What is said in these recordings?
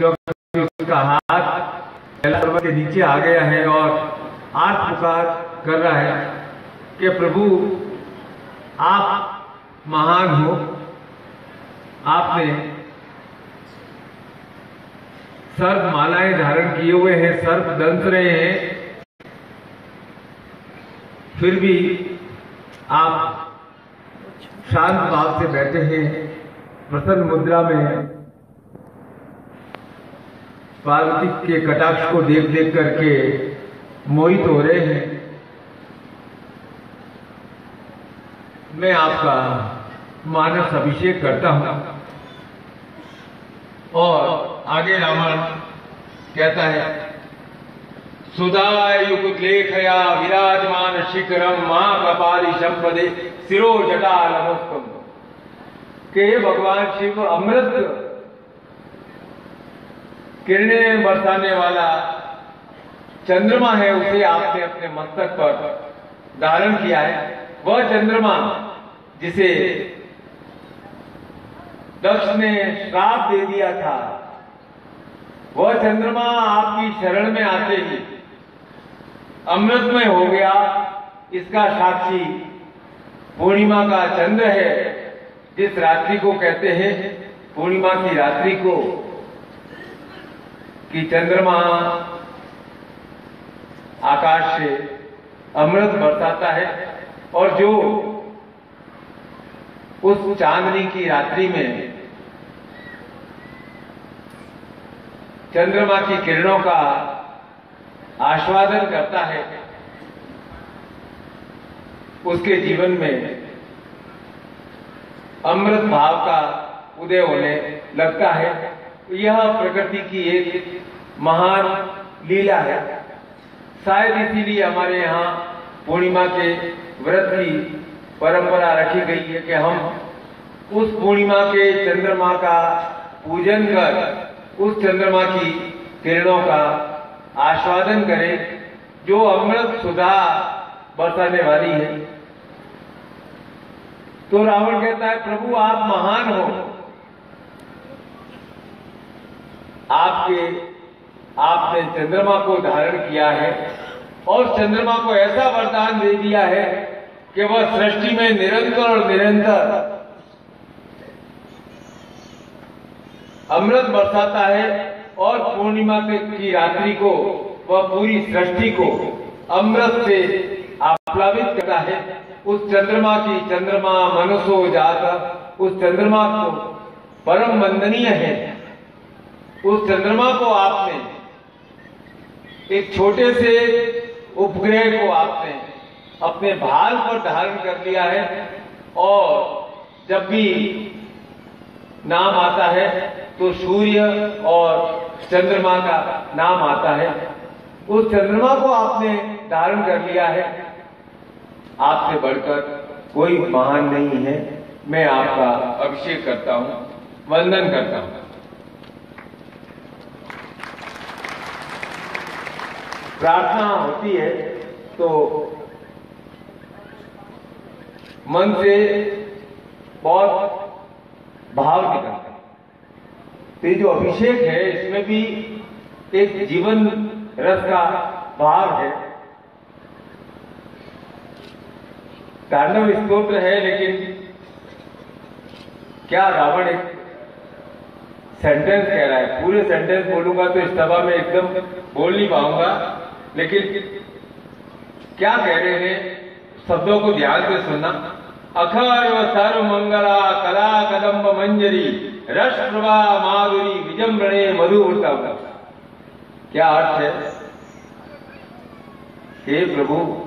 क्योंकि उसका हाथ पर्वत के नीचे आ गया है और आर पुकार कर रहा है कि प्रभु, आप महान हो। आपने सर्प मालाएँ धारण किए हुए हैं सर्व दंस रहे हैं। फिर भी आप शांत भाव से बैठे हैं, प्रसन्न मुद्रा में पार्वती के कटाक्ष को देख देख करके मोहित हो रहे हैं। मैं आपका मानस अभिषेक करता हूँ। और आगे रावण कहता है सुधायुग लेखया विराजमान शिखरम माँ कपाली संपदे सिरो जटा नमोस्तम के भगवान शिव अमृत किरणें बरसाने वाला चंद्रमा है, उसे आपने अपने मस्तक पर धारण किया है। वह चंद्रमा जिसे दक्ष ने श्राप दे दिया था, वह चंद्रमा आपकी शरण में आते ही अमृतमय हो गया। इसका साक्षी पूर्णिमा का चंद्र है, जिस रात्रि को कहते हैं, पूर्णिमा की रात्रि को कि चंद्रमा आकाश से अमृत बरसाता है और जो उस चांदनी की रात्रि में चंद्रमा की किरणों का आस्वादन करता है, उसके जीवन में अमृत भाव का उदय होने लगता है। यह प्रकृति की एक महान लीला है। शायद इसीलिए हमारे यहाँ पूर्णिमा के व्रत की परंपरा रखी गई है कि हम उस पूर्णिमा के चंद्रमा का पूजन कर, उस चंद्रमा की किरणों का आस्वादन करें, जो अमृत सुधा बरसाने वाली है। तो रावण कहता है, प्रभु, आप महान हो। आपके आपने चंद्रमा को धारण किया है और चंद्रमा को ऐसा वरदान दे दिया है कि वह सृष्टि में निरंतर और निरंतर अमृत बरसाता है और पूर्णिमा की रात्रि को, वह पूरी सृष्टि को अमृत से आप्लावित करता है। उस चंद्रमा की चंद्रमा मनुष्यो जाता, उस चंद्रमा को परम वंदनीय है। उस चंद्रमा को आपने एक छोटे से उपग्रह को आपने अपने भाल पर धारण कर लिया है और जब भी नाम आता है तो सूर्य और चंद्रमा का नाम आता है। उस चंद्रमा को आपने धारण कर लिया है। आपसे बढ़कर कोई महान नहीं है। मैं आपका अभिषेक करता हूँ, वंदन करता हूँ। प्रार्थना होती है तो मन से बहुत भाव निकलता है। तो जो अभिषेक है, इसमें भी एक जीवन रस का भाव है। तांडव स्तोत्र है, लेकिन क्या रावण एक सेंटेंस कह रहा है? पूरे सेंटेंस बोलूँगा तो इस सभा में एकदम बोल नहीं पाऊँगा। लेकिन क्या कह रहे हैं? शब्दों को ध्यान से सुनना। अखर सर्व मंगला कला कदम्ब मंजरी, रस प्रभा माधुरी विजम्बणे मधुवृतम क्या अर्थ है? हे प्रभु,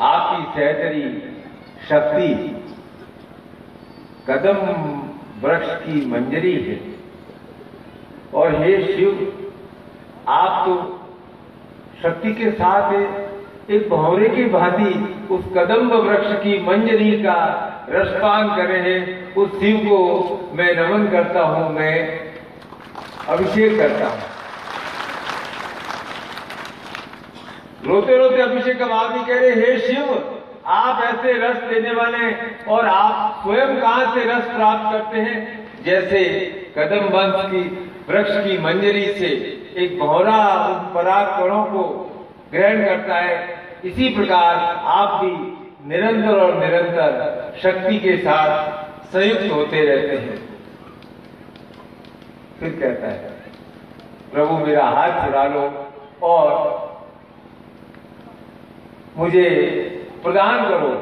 आपकी सहचरी शक्ति कदम वृक्ष की मंजरी है। और हे शिव, आप तो शक्ति के साथ एक भौरे की भांति उस कदम्ब वृक्ष की मंजरी का रसपान कर रहे हैं। उस शिव को मैं नमन करता हूँ, मैं अभिषेक करता हूँ। रोते रोते अभिषेक का बाद भी कह रहे हे शिव, आप ऐसे रस देने वाले और आप स्वयं कहाँ से रस प्राप्त करते हैं? जैसे कदम वंश की, वृक्ष की मंजरी से एक भौरा उन पराग को ग्रहण करता है। इसी प्रकार आप भी निरंतर और निरंतर शक्ति के साथ संयुक्त होते रहते हैं। फिर कहता है, प्रभु, मेरा हाथ छुड़ा लो और मुझे प्रदान करो।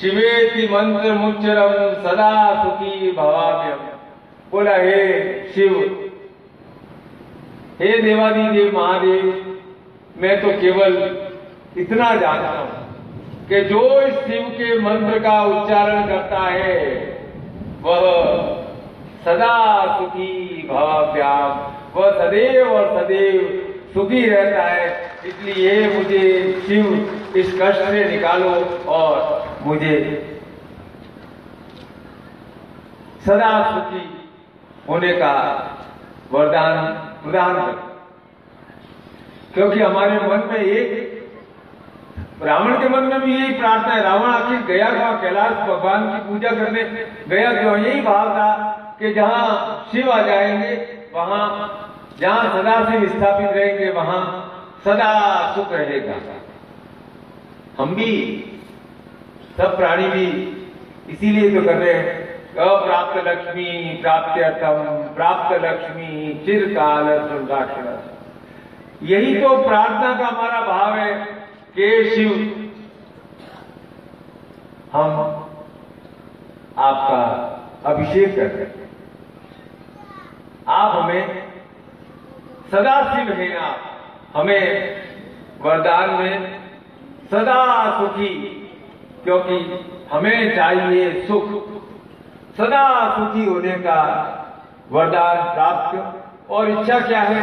शिवेति मंत्र मुच्चरम सदा सुखी भवाम्यम बोला, हे शिव, हे देवादी देव महादेव, मैं तो केवल इतना जानता हूँ कि जो इस शिव के मंत्र का उच्चारण करता है, वह सदा सुखी भवाभ्याम, वह सदैव और सदैव सुखी रहता है। इसलिए मुझे शिव इस कष्ट से निकालो और मुझे सदा सुखी होने का वरदान प्रदान कर। क्योंकि हमारे मन में एक रावण के मन में भी यही प्रार्थना है, रावण आखिर गया था, कैलाश भगवान की पूजा करने गया क्यों? यही भाव था कि जहाँ शिव आ जाएँगे, वहाँ, जहाँ सदा से स्थापित रहेंगे, वहाँ सदा सुख रहेगा। हम भी, सब प्राणी भी इसीलिए तो कर रहे हैं अप्राप्त लक्ष्मी प्राप्त प्राप्त लक्ष्मी चिरकाल संराक्षण यही तो प्रार्थना का हमारा भाव है के शिव। हम आपका अभिषेक करते हैं। आप हमें सदा शिव हैं आप। हमें वरदान में सदा सुखी, क्योंकि हमें चाहिए सुख। सदा सुखी होने का वरदान प्राप्त और इच्छा क्या है?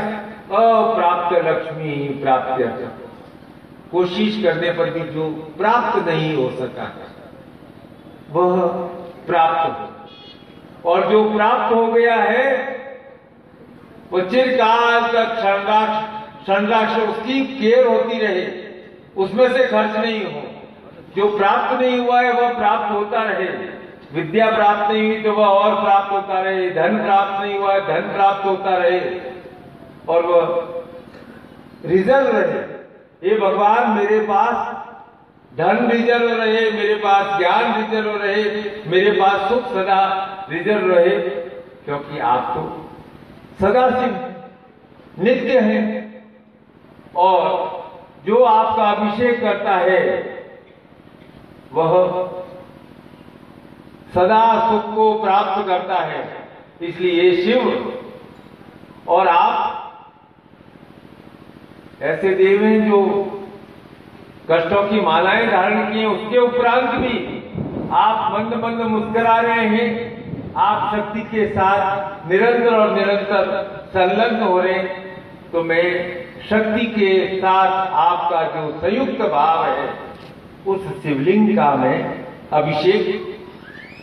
अप्राप्त लक्ष्मी प्राप्त कोशिश करने पर भी जो प्राप्त नहीं हो सका वह प्राप्त हो। और जो प्राप्त हो गया है वो चिरकाल तक संराक्ष उसकी केयर होती रहे, उसमें से खर्च नहीं हो। जो प्राप्त नहीं हुआ है, वह प्राप्त होता रहे। विद्या प्राप्त नहीं हुई तो वह और प्राप्त होता रहे। धन प्राप्त नहीं हुआ, धन प्राप्त होता रहे। और वह रिज़र्व रहे। ये भगवान, मेरे पास धन रिज़र्व रहे, मेरे पास ज्ञान रिज़र्व रहे, मेरे पास सुख सदा रिज़र्व रहे, क्योंकि आप तो सदा सिंह नित्य हैं। और जो आपका अभिषेक करता है, वह सदा सुख को प्राप्त करता है। इसलिए शिव और आप ऐसे देव हैं जो कष्टों की मालाएँ धारण की हैं उसके उपरांत भी आप मंद मंद मुस्करा रहे हैं। आप शक्ति के साथ निरंतर और निरंतर संलग्न हो रहे हैं। तो मैं शक्ति के साथ आपका जो संयुक्त भाव है, उस शिवलिंग का मैं अभिषेक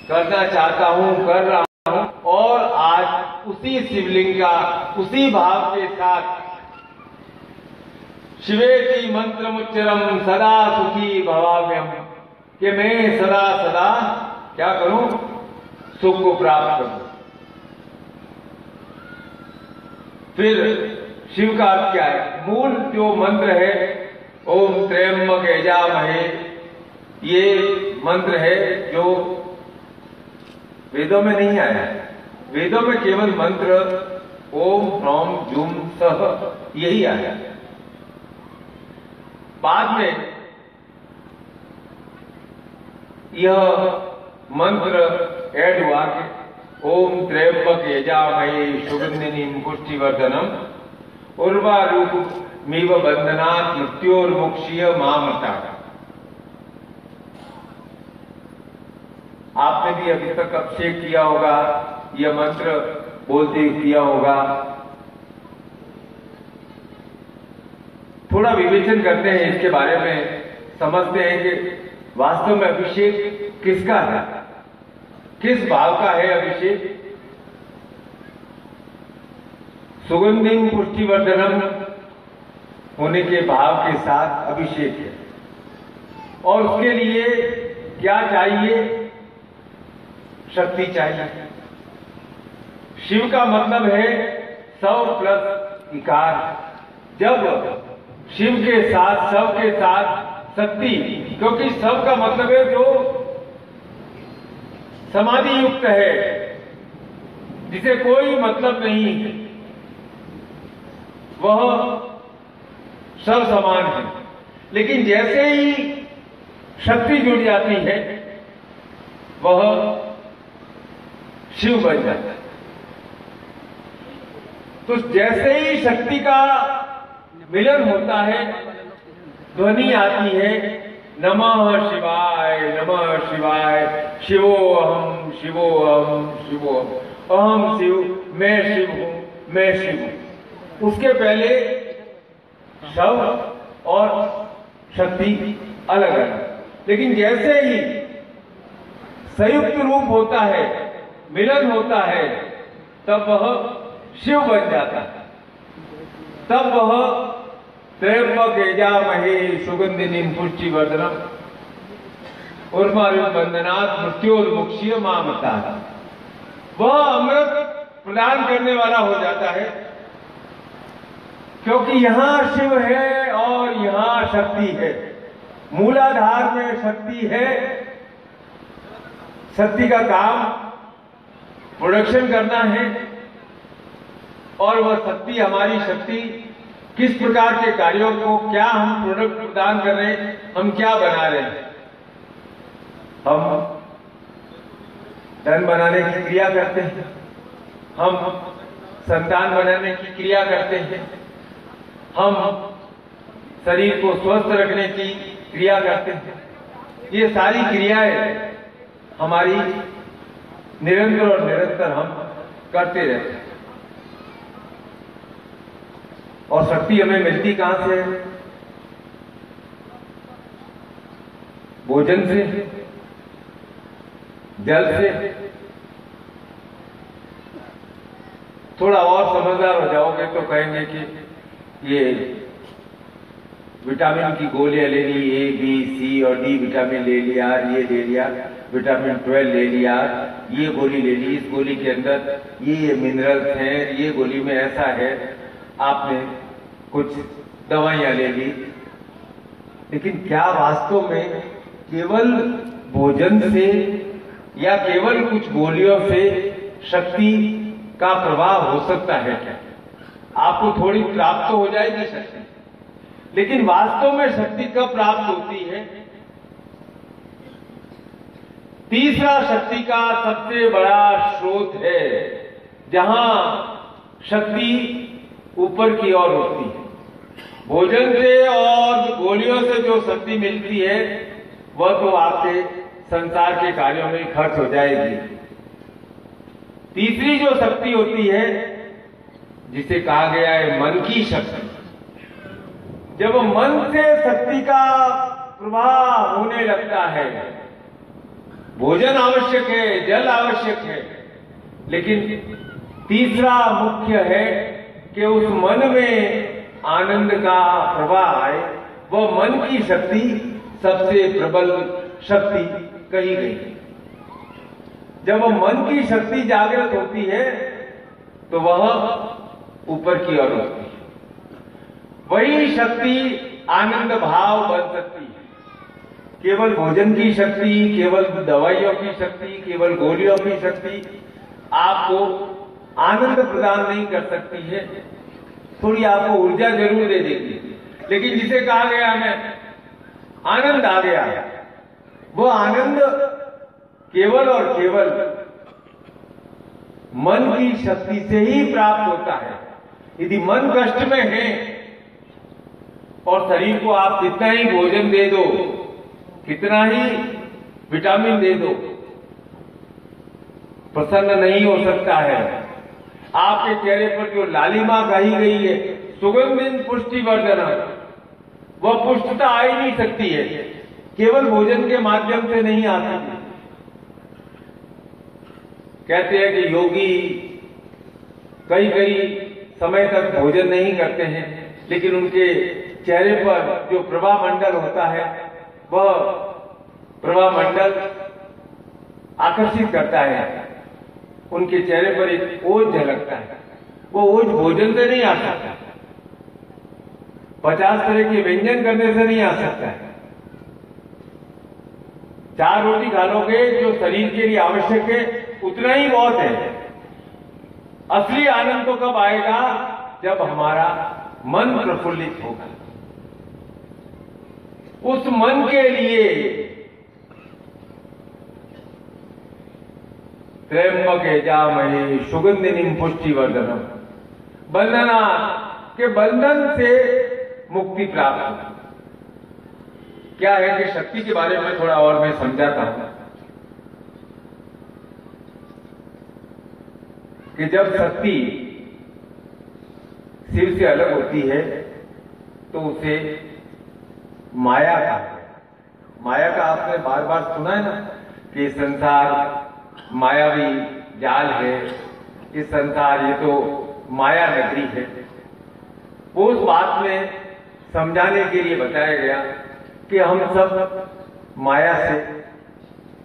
करना चाहता हूँ, कर रहा हूँ, और आज उसी शिवलिंग का, उसी भाव के साथ शिवेति मंत्र मुच्चरम सदा सुखी भवाव्यम कि मैं सदा सदा क्या करूँ? सुख को प्राप्त करूँ फिर शिव का अर्थ क्या है? मूल जो मंत्र है, ओम त्र्यंबक महे ये मंत्र है जो वेदों में नहीं आया है। वेदों में केवल मंत्र, ओम, ह्रौम, जुम, सह, यही आया बाद में यह मंत्र ऐड हुआ कि ओम त्रयंबक यजामहे सुगंधिनी पुष्टिवर्धनम उर्वा रूप मीव बंधना मृत्योर्मुक्षीय मामता आपने भी अभी तक अभिषेक किया होगा, यह मंत्र बोलते किया होगा। थोड़ा विवेचन करते हैं इसके बारे में, समझते हैं कि वास्तव में अभिषेक किसका है? किस भाव का है अभिषेक? सुगंधिम पुष्टिवर्धनम होने के भाव के साथ अभिषेक है। और उसके लिए क्या चाहिए? शक्ति चाहिए। शिव का मतलब है सौ प्लस इकार। जब शिव के साथ सब के साथ शक्ति, क्योंकि सब का मतलब है जो समाधि युक्त है, जिसे कोई मतलब नहीं वह सब समान है। लेकिन जैसे ही शक्ति जुड़ जाती है, वह शिव बन जाता है। तो जैसे ही शक्ति का मिलन होता है, ध्वनि आती है, नमः शिवाय नमः शिवाय, शिवो अहम शिवो अहम शिवो अहम शिव, मैं शिव हूँ, मैं शिव हूँ। उसके पहले शव और शक्ति अलग अलग लेकिन जैसे ही संयुक्त रूप होता है मिलन होता है, तब वह शिव बन जाता है। तब वह त्रयम्बकेजा महे सुगंधिनी पुष्टि वर्धनम उर्मारु बंदनाथ मृत्योर्मुक्षीय मामता। वह अमृत प्रदान करने वाला हो जाता है, क्योंकि यहाँ शिव है और यहाँ शक्ति है। मूलाधार में शक्ति है। शक्ति का काम प्रोडक्शन करना है और वह शक्ति, हमारी शक्ति, किस प्रकार के कार्यों को, क्या हम प्रोडक्ट प्रदान कर रहे हैं, हम क्या बना रहे हैं। हम धन बनाने की क्रिया करते हैं। हम संतान बनाने की क्रिया करते हैं। हम शरीर को स्वस्थ रखने की क्रिया करते हैं। ये सारी क्रियाएँ हमारी निरंतर और निरंतर हम करते रहते हैं। और शक्ति हमें मिलती कहाँ से? है भोजन से, जल से। थोड़ा और समझदार हो जाओगे तो कहेंगे कि ये विटामिन की गोलियाँ ले ली, ए, बी, सी और डी विटामिन ले लिया ये ले लिया। विटामिन ट्वेल्व ले लिया, ये गोली ले ली, इस गोली के अंदर ये ये मिनरल्स हैं, ये गोली में ऐसा है। आपने कुछ दवाइयाँ ले ली। लेकिन क्या वास्तव में केवल भोजन से या केवल कुछ गोलियों से शक्ति का प्रभाव हो सकता है क्या? आपको थोड़ी प्राप्त तो हो जाएगी शक्ति। लेकिन वास्तव में शक्ति कब प्राप्त होती है? तीसरा शक्ति का सबसे बड़ा स्रोत है, जहाँ शक्ति ऊपर की ओर होती है। भोजन से और गोलियों से जो शक्ति मिलती है, वह तो आपके संसार के कार्यों में खर्च हो जाएगी। तीसरी जो शक्ति होती है, जिसे कहा गया है मन की शक्ति। जब मन से शक्ति का प्रवाह होने लगता है भोजन आवश्यक है, जल आवश्यक है, लेकिन तीसरा मुख्य है कि उस मन में आनंद का प्रवाह आए। वह मन की शक्ति सबसे प्रबल शक्ति कही गई। जब वह मन की शक्ति जागृत होती है तो वह ऊपर की ओर होती है। वही शक्ति आनंद भाव बन सकती है। केवल भोजन की शक्ति, केवल दवाइयों की शक्ति, केवल गोलियों की शक्ति आपको आनंद प्रदान नहीं कर सकती है। थोड़ी आपको ऊर्जा ज़रूर दे देगी लेकिन जिसे कहा गया है, आनंद आ गया। वो आनंद केवल और केवल मन की शक्ति से ही प्राप्त होता है। यदि मन कष्ट में है और शरीर को आप कितना ही भोजन दे दो कितना ही विटामिन दे दो, प्रसन्न नहीं हो सकता है। आपके चेहरे पर जो लालिमा कही गई है सुगंधिन पुष्टि वर्धन वह पुष्टता आ ही नहीं सकती है। केवल भोजन के माध्यम से नहीं आ सकती। कहते हैं कि योगी कई कई समय तक भोजन नहीं करते हैं, लेकिन उनके चेहरे पर जो प्रभा मंडल होता है वह प्रभा मंडल आकर्षित करता है। उनके चेहरे पर एक ओझ झलकता है। वो ओझ भोजन से नहीं आ सकता। पचास तरह के व्यंजन करने से नहीं आ सकता। है चार रोटी खा लोगे जो शरीर के लिए आवश्यक है, उतना ही बहुत है। असली आनंद तो कब आएगा जब हमारा मन प्रफुल्लित होगा। उस मन के लिए। त्र्यंबक जामहे, सुगंधिनी पुष्टिवर्धनम। बंधना के बंधन से मुक्ति प्राप्त क्या है कि शक्ति के बारे में थोड़ा और मैं समझाता हूँ। कि जब शक्ति शिव से अलग होती है तो उसे माया का माया का आपने बार बार सुना है ना कि संसार मायावी जाल है, इस संसार ये तो माया नगरी है। उस बात में समझाने के लिए बताया गया कि हम सब माया से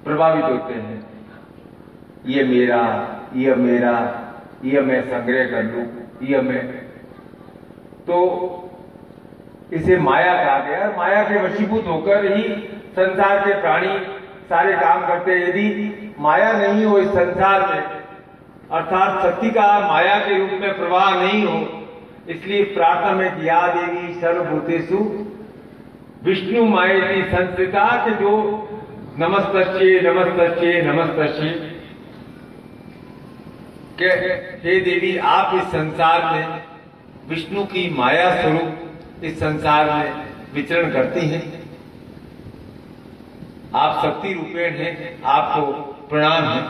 प्रभावित होते हैं। ये मेरा ये मेरा, ये मैं संग्रह कर लू, ये मैं। तो इसे माया कहा गया माया के वशीभूत होकर ही संसार के प्राणी सारे काम करते हैं। यदि माया नहीं हो इस संसार में, अर्थात शक्ति का माया के रूप में प्रवाह नहीं हो, इसलिए प्रार्थना में दिया देवी सर्वभूतेषु विष्णु मायती संस्कृता के जो नमस्तश्चे नमस्तश्चे के हे देवी, आप इस संसार में विष्णु की माया स्वरूप इस संसार में विचरण करती हैं। आप शक्ति रूपेण हैं आपको प्रणाम है।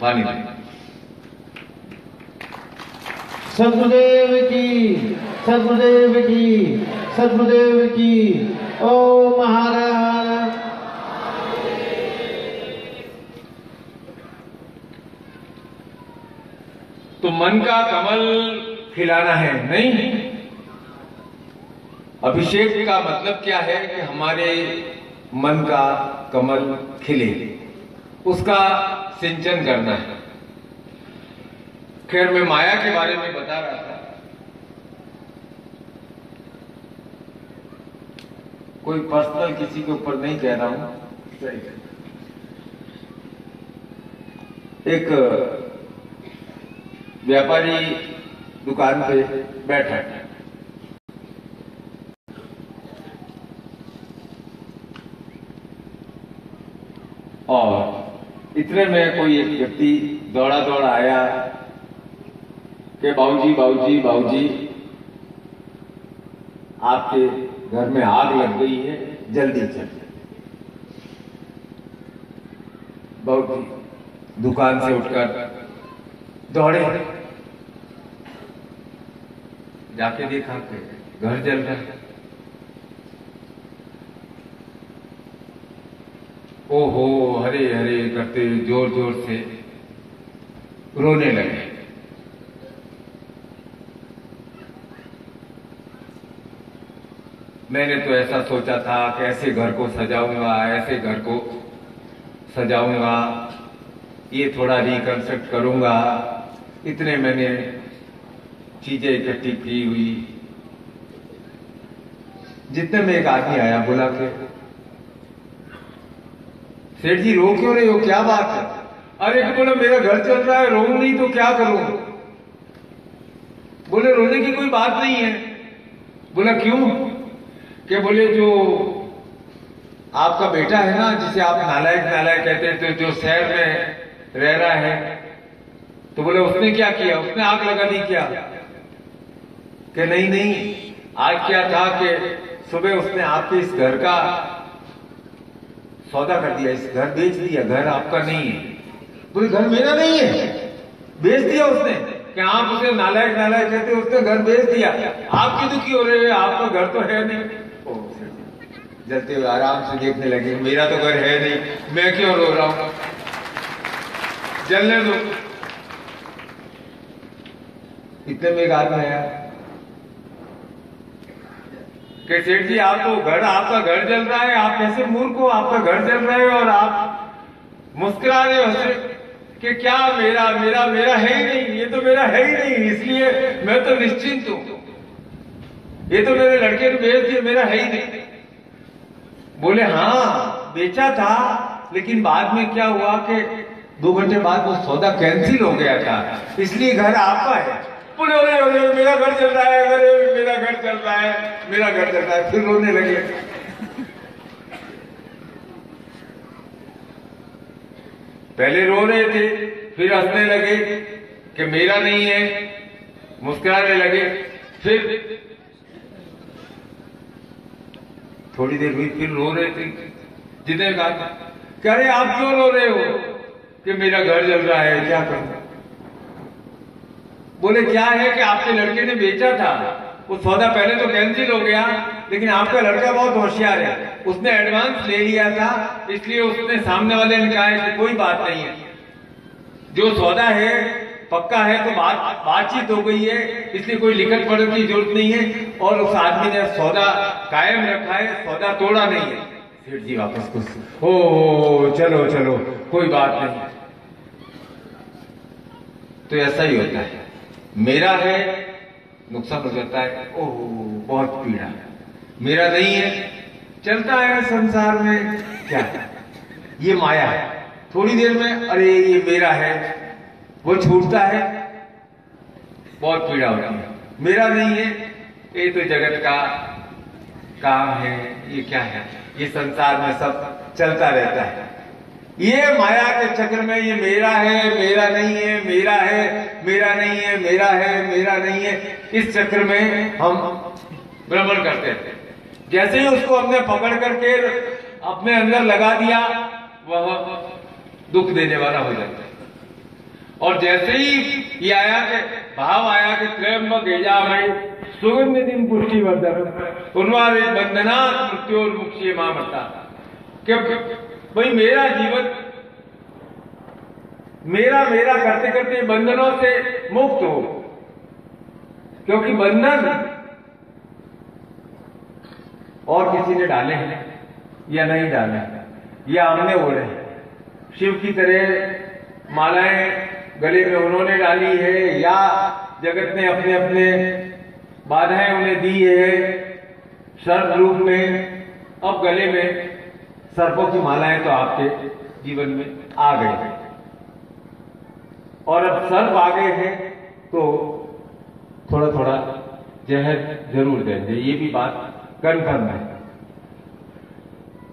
पानी सदगुरुदेव की सदगुरुदेव की सदगुरुदेव की ओ महाराज। तो मन का कमल खिलाना है? नहीं। अभिषेक का मतलब क्या है कि हमारे मन का कमल खिले, उसका सिंचन करना है। खैर, मैं माया के बारे में बता रहा था। कोई पर्सनल किसी के ऊपर नहीं कह रहा हूँ। एक व्यापारी दुकान पे बैठा और इतने में कोई एक व्यक्ति दौड़ा दौड़ा आया कि बाबूजी बाबूजी बाबूजी आपके घर में आग लग गई है, जल्दी चलिए बाबूजी दुकान से उठकर दौड़े। जाके देखा घर जल रहा ओहो, हरे हरे करते ज़ोर ज़ोर से रोने लगे। मैंने तो ऐसा सोचा था कि ऐसे घर को सजाऊँगा, ऐसे घर को सजाऊँगा, ये थोड़ा रिकंस्ट्रक्ट करूँगा। इतने मैंने चीज़ें इकट्ठी की हुई। जितने में एक आदमी आया, बोला के, सेठ जी रो क्यों रहे हो? क्या बात है? अरे कि बोला, मेरा घर चल रहा है रो नहीं तो क्या करूँ? बोले, रोने की कोई बात नहीं है। बोला, क्यों? कि बोले, जो आपका बेटा है ना, जिसे आप नालायक नालायक कहते हैं तो जो शहर में रह रहा है। तो बोले, उसने क्या किया? उसने आग लगा दी क्या? कि नहीं नहीं आज क्या था कि सुबह उसने आपके इस घर का सौदा कर दिया इस घर बेच दिया घर आपका नहीं है। बोले घर मेरा नहीं है? बेच दिया उसने कि आप उसे नालायक नालायक कहते उसने घर बेच दिया। आपकी दुखी हो रहे हैं आपका घर तो है नहीं। जलते हुए आराम से देखने लगे मेरा तो घर है नहीं मैं क्यों रो रहा हूँ? जलने दो। इतने में एक आदमी आया कि सेठ जी आप तो घर, आपका घर जल रहा है, आप कैसे मूर्ख हो, आपका घर जल रहा है और आप मुस्कुरा रहे हंस कि क्या मेरा मेरा मेरा है ही नहीं, ये तो मेरा है ही नहीं, इसलिए मैं तो निश्चिंत हूँ। ये तो मेरे लड़के ने बेच दिए मेरा है ही नहीं। बोले हाँ बेचा था, लेकिन बाद में क्या हुआ कि दो घंटे बाद वो सौदा कैंसिल हो गया था, इसलिए घर आपका है। बोले अरे अरे मेरा घर चल रहा है, अरे मेरा घर चल रहा है, मेरा घर चल रहा है। फिर रोने लगे। पहले रो रहे थे, फिर हंसने लगे कि मेरा नहीं है, मुस्कुराने लगे, फिर थोड़ी देर हुई, फिर रो रहे थे। जितने कहा कह रहे आप क्यों रो रहे हो कि मेरा घर जल रहा है, क्या करूँ? बोले, क्या है कि आपके लड़के ने बेचा था? वो सौदा पहले तो कैंसिल हो गया, लेकिन आपका लड़का बहुत होशियार है। उसने एडवांस ले लिया था, इसलिए उसने सामने वाले ने कहा कि कोई बात नहीं है। जो सौदा है, पक्का है तो बात, बातचीत हो गई है, इसलिए कोई लिखत पढ़ने की ज़रूरत नहीं है, और उस आदमी ने सौदा कायम रखा है, सौदा तोड़ा नहीं है। सेठ जी वापस कुछ ओ चलो चलो, कोई बात नहीं। तो ऐसा ही होता है। मेरा है नुकसान हो जाता है, ओह, बहुत पीड़ा मेरा नहीं है, चलता है संसार में, क्या? ये माया है। थोड़ी देर में, अरे, ये मेरा है, वो छूटता है। बहुत पीड़ा होती है। मेरा नहीं है, ये तो जगत का काम है, ये क्या है? ये संसार में सब चलता रहता है। ये माया के चक्र में ये मेरा है, मेरा नहीं है, मेरा है, मेरा नहीं है, मेरा है, मेरा नहीं है, इस चक्र में हम भ्रमण करते थे जैसे ही उसको हमने पकड़ करके अपने अंदर लगा दिया, वह दुख देने वाला हो जाता है। और जैसे ही ये आया के, भाव आया कि त्रयम्बक गेजा भाई सुगंध दिन पुष्टि वर्धन मृत्यु और मुक्ति माँ मरता कि भाई, मेरा जीवन, मेरा मेरा करते करते बंधनों से मुक्त हो। क्योंकि बंधन और किसी ने डाले हैं, या नहीं डाले या हमने ओढ़े शिव की तरह मालाएँ गले में उन्होंने डाली है, या जगत ने अपने अपने बाधाएँ उन्हें दी है सर्प रूप में, अब गले में सर्पों की मालाएँ तो आपके जीवन में आ गई और अब सर्प आ गए हैं तो थोड़ा थोड़ा जहर ज़रूर देंगे ये भी बात कन्फर्म है।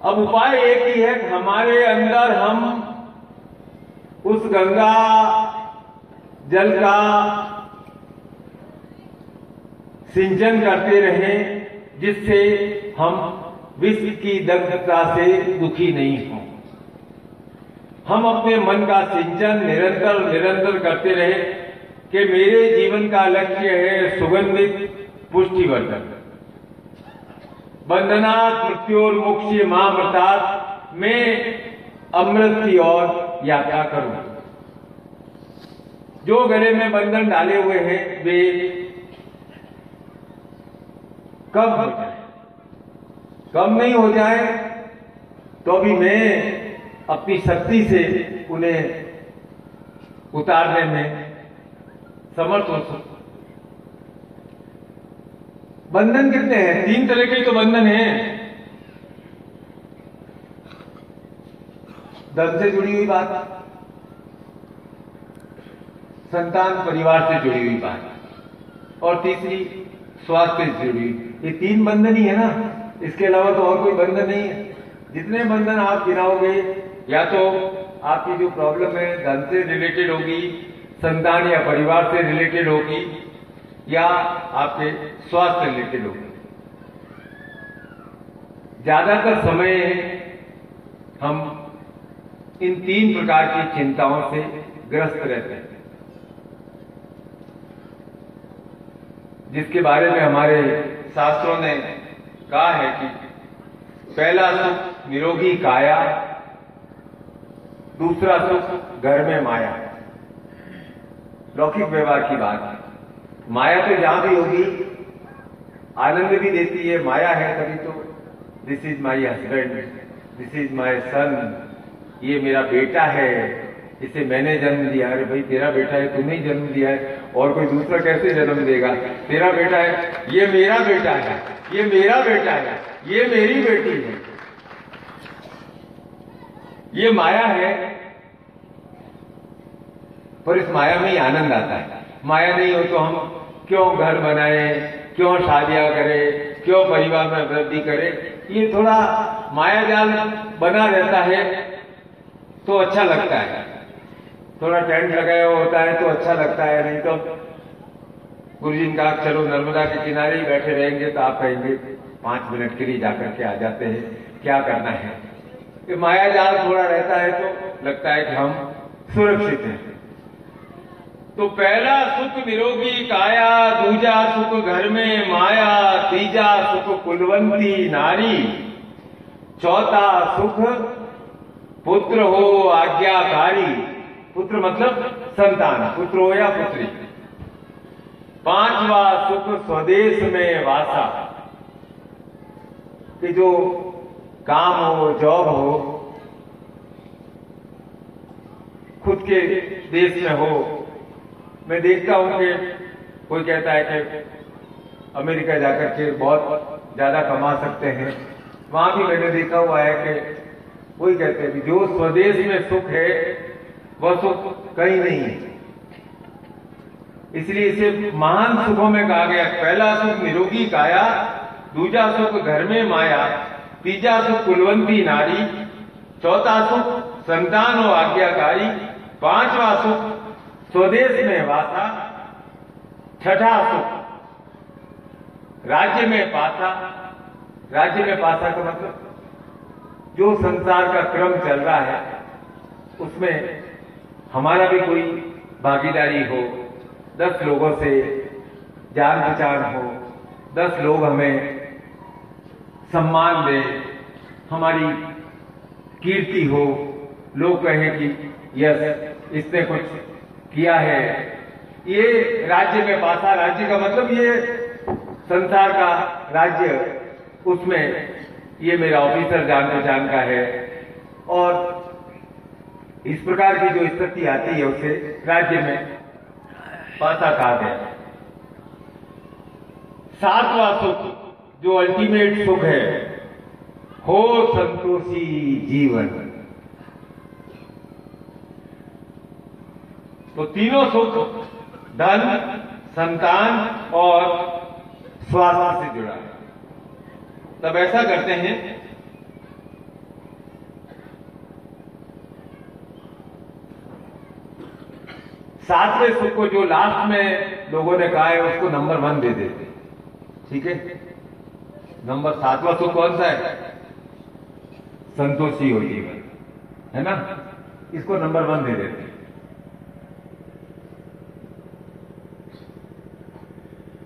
अब उपाय एक ही है कि हमारे अंदर हम उस गंगा जल का सिंचन करते रहे, जिससे हम विश्व की दग्धता से दुखी नहीं हों। हम अपने मन का सिंचन निरंतर निरंतर करते रहे कि मेरे जीवन का लक्ष्य है सुगंधित पुष्टिवर्धन। बंधनात् मृत्यु और मोक्ष, महाप्रताप, में अमृत की ओर यात्रा करूँ। जो गले में बंधन डाले हुए हैं, वे कब हो जाए? कम नहीं हो जाए तो भी मैं अपनी शक्ति से उन्हें उतारने में समर्थ हो सकता बंधन कितने हैं? तीन तरह के तो बंधन हैं। धन से जुड़ी हुई बात, संतान परिवार से जुड़ी हुई बात, और तीसरी स्वास्थ्य से जुड़ी ये तीन बंधन ही है ना। इसके अलावा तो और कोई बंधन नहीं है। जितने बंधन आप गिराओगे, या तो आपकी जो प्रॉब्लम है, धन से रिलेटेड होगी, संतान या परिवार से रिलेटेड होगी, या आपके स्वास्थ्य रिलेटेड होगी। ज़्यादातर समय हम इन तीन प्रकार की चिंताओं से ग्रस्त रहते हैं। जिसके बारे में हमारे शास्त्रों ने कहा है कि पहला सुख निरोगी काया, दूसरा सुख घर में माया। लौकिक व्यवहार की बात है। माया तो जहाँ भी होगी, आनंद भी देती है, माया है तभी तो this is my husband this is my son ये मेरा बेटा है, इसे मैंने जन्म दिया अरे भाई, तेरा बेटा है, तूने ही जन्म दिया है, और कोई दूसरा कैसे जन्म देगा? तेरा बेटा है, ये मेरा बेटा है। ये मेरा बेटा है, ये मेरी बेटी है। ये माया है पर इस माया में ही आनंद आता है। माया नहीं हो तो हम क्यों घर बनाए, क्यों शादियाँ करें, क्यों परिवार में वृद्धि करें? ये थोड़ा माया जाल बना रहता है तो अच्छा लगता है। थोड़ा टेंट लगाया होता है तो अच्छा लगता है, नहीं तो गुरु जी ने कहा, चलो नर्मदा के किनारे ही बैठे रहेंगे तो आप कहेंगे पाँच मिनट के लिए जाकर के आ जाते हैं। क्या करना है? ये माया जाल थोड़ा रहता है तो लगता है कि हम सुरक्षित हैं। तो पहला सुख निरोगी काया, दूजा सुख घर में माया, तीजा सुख कुलवंती नारी, चौथा सुख पुत्र हो आज्ञाकारी। पुत्र मतलब संतान, पुत्र हो या पुत्री। पांचवा सुख स्वदेश में वासा। कि जो काम हो, जॉब हो, खुद के देश में हो। मैं देखता हूँ कि कोई कहता है कि अमेरिका जाकर के बहुत ज़्यादा कमा सकते हैं। वहाँ भी मैंने देखा हुआ है कि वही कहते हैं कि जो स्वदेश में सुख है, वह सुख कहीं नहीं है। इसलिए इसे महान सुखों में कहा गया, पहला सुख निरोगी काया, दूजा सुख घर में माया, तीजा सुख कुलवंती नारी, चौथा सुख संतान और आज्ञाकारी, पांचवा सुख स्वदेश में वासा, छठा सुख राज्य में पासा। राज्य में पासा का मतलब जो संसार का क्रम चल रहा है, उसमें हमारा भी कोई भागीदारी हो दस लोगों से जान पहचान हो, दस लोग हमें सम्मान दें, हमारी कीर्ति हो। लोग कहें कि, यस, इसने कुछ किया है। ये राज्य में पासा राज्य का मतलब ये संसार का राज्य, उसमें ये मेरा ऑफिसर जान पहचान का है। और इस प्रकार की जो स्थिति आती है उसे राज्य में पासा कहा गया सातवां सुख, जो अल्टीमेट सुख है, हो संतोषी जीवन। तो तीनों सुख धन, संतान और स्वास्थ्य से जुड़ा। है तब ऐसा करते हैं सातवें सुख को जो लास्ट में लोगों ने कहा है, उसको नंबर वन दे देते ठीक है? नंबर सातवां सुख कौन सा है? संतोषी हो जीवन है ना? इसको नंबर वन दे देते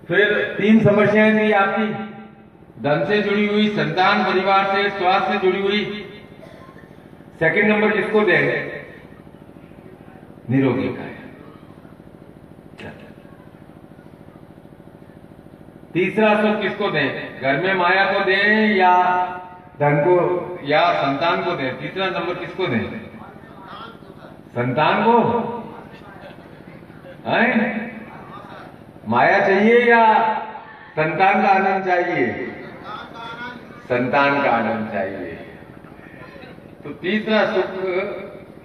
फिर तीन समस्याएँ थी आपकी। धन से जुड़ी हुई, संतान, परिवार से स्वास्थ्य से जुड़ी हुई। सेकंड नंबर किसको दे निरोगी का है। तीसरा सुख किसको दें? घर में माया को दें या धन को? या संतान को दें? तीसरा नंबर किसको दें? संतान को। है? माया चाहिए या संतान का आनंद चाहिए? संतान का आनंद चाहिए। तो तीसरा सुख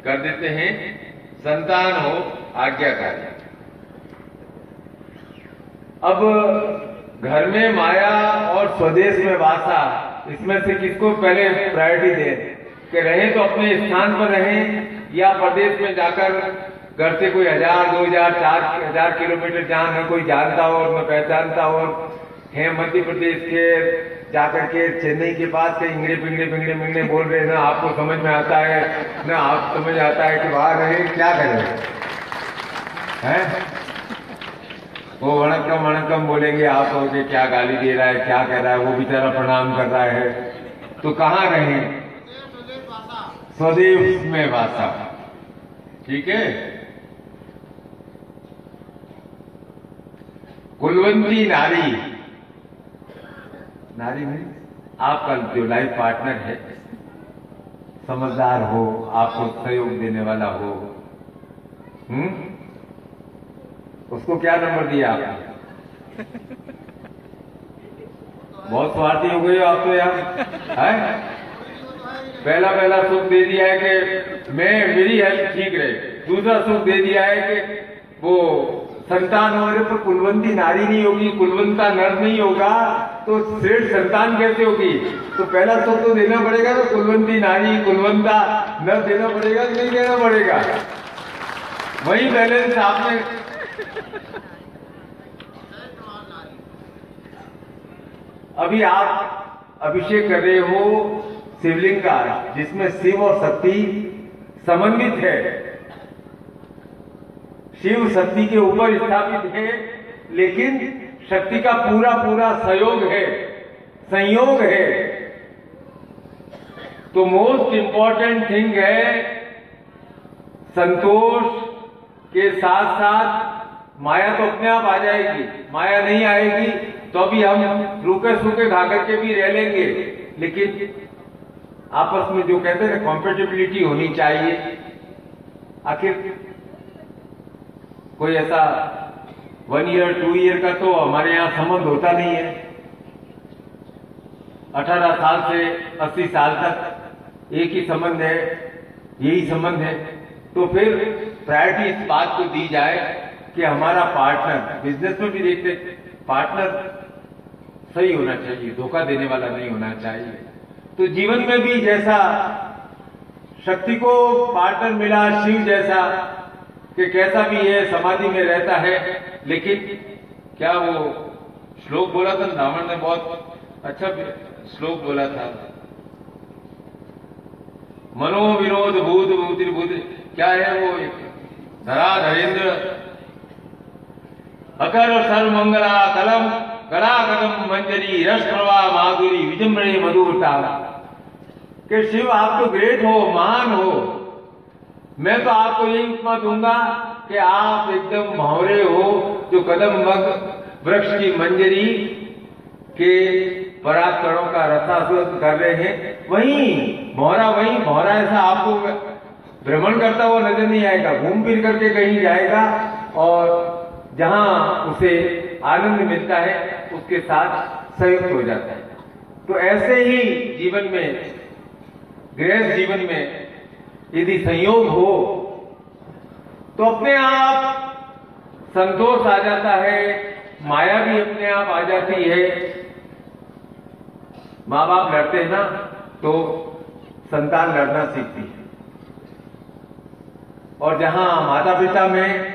कर देते हैं। संतान हो आज्ञाकारी अब घर में माया और स्वदेश में वासा, इसमें से किसको पहले प्रायोरिटी दे? कि रहे तो अपने स्थान पर रहें, या प्रदेश में जाकर घर से कोई हज़ार, दो हज़ार, चार, हज़ार किलोमीटर जहाँ न कोई जानता हो और न पहचानता हो, है मध्य प्रदेश के, जाकर के चेन्नई के पास के इंगड़े पिंगड़े पिंगड़े मिंगड़े बोल रहे ना आपको समझ में आता है, ना आप समझ आता है कि वहाँ रहे, क्या करें? हैं? वो वणकम वणकम बोलेंगे, आप कहोगे क्या गाली दे रहा है, क्या कह रहा है, वो बेचारा प्रणाम कर रहा है। तो कहाँ रहे? स्वदेश में वासा। ठीक है? कुलवंती नारी। नारी में आपका जो लाइफ पार्टनर है, समझदार हो, आपको सहयोग देने वाला हो। हम्म? उसको क्या नंबर दिया आपने? बहुत स्वार्थी हो हो आप तो यार, है? पहला पहला सुख दे दिया है कि मैं, मेरी हेल्थ ठीक रहे। दूसरा सुख दे दिया है कि वो संतान होने पर कुलवंती नारी नहीं होगी, कुलवंता नर नहीं होगा तो श्रेष्ठ संतान कैसे होगी? तो पहला सुख तो देना पड़ेगा तो कुलवंती नारी, कुलवंता नर देना पड़ेगा कि नहीं देना पड़ेगा? वही बैलेंस आपने अभी आप अभिषेक कर रहे हो शिवलिंग का जिसमें शिव और शक्ति समन्वित है। शिव शक्ति के ऊपर स्थापित है, लेकिन शक्ति का पूरा पूरा सहयोग है, संयोग है। तो मोस्ट इंपॉर्टेंट थिंग है संतोष के साथ साथ माया तो अपने आप आ जाएगी, माया नहीं आएगी तो अभी हम रूखे सूखे खा करके भी रह लेंगे। लेकिन आपस में जो कहते हैं कॉम्पेटेबिलिटी होनी चाहिए। आखिर कोई ऐसा वन ईयर टू ईयर का तो हमारे यहाँ संबंध होता नहीं है। अठारह साल से अस्सी साल तक एक ही संबंध है, यही संबंध है। तो फिर प्रायोरिटी इस बात को दी जाए कि हमारा पार्टनर बिज़नेस में भी देखते पार्टनर सही होना चाहिए, धोखा देने वाला नहीं होना चाहिए। तो जीवन में भी जैसा शक्ति को पार्टनर मिला, शिव जैसा कि कैसा भी है समाधि में रहता है, लेकिन क्या वो श्लोक बोला था, रावण ने बहुत अच्छा श्लोक बोला था। मनोविरोध, भूत भूति भूत क्या है वो धरा धरेंद्र मंगला कलम गला कदम मंजरी रस प्रवाह माधुरी, विजम्बरे मधुरता कि शिव आप तो ग्रेट हो, महान हो। मैं तो आपको यही उपमा दूँगा कि आप एकदम भौरे हो, जो कदम मग वृक्ष की मंजरी के पराकरणों का रसास्वाद कर रहे हैं। वहीं भौरा वहीं भौरा ऐसा आपको भ्रमण करता हुआ नज़र नहीं आएगा, घूम फिर करके कहीं जाएगा और जहाँ उसे आनंद मिलता है, उसके साथ संयुक्त हो जाता है। तो ऐसे ही जीवन में गृह जीवन में यदि संयोग हो तो अपने आप संतोष आ जाता है, माया भी अपने आप आ जाती है। माँ बाप लड़ते हैं ना तो संतान लड़ना सीखती है। और जहाँ माता पिता में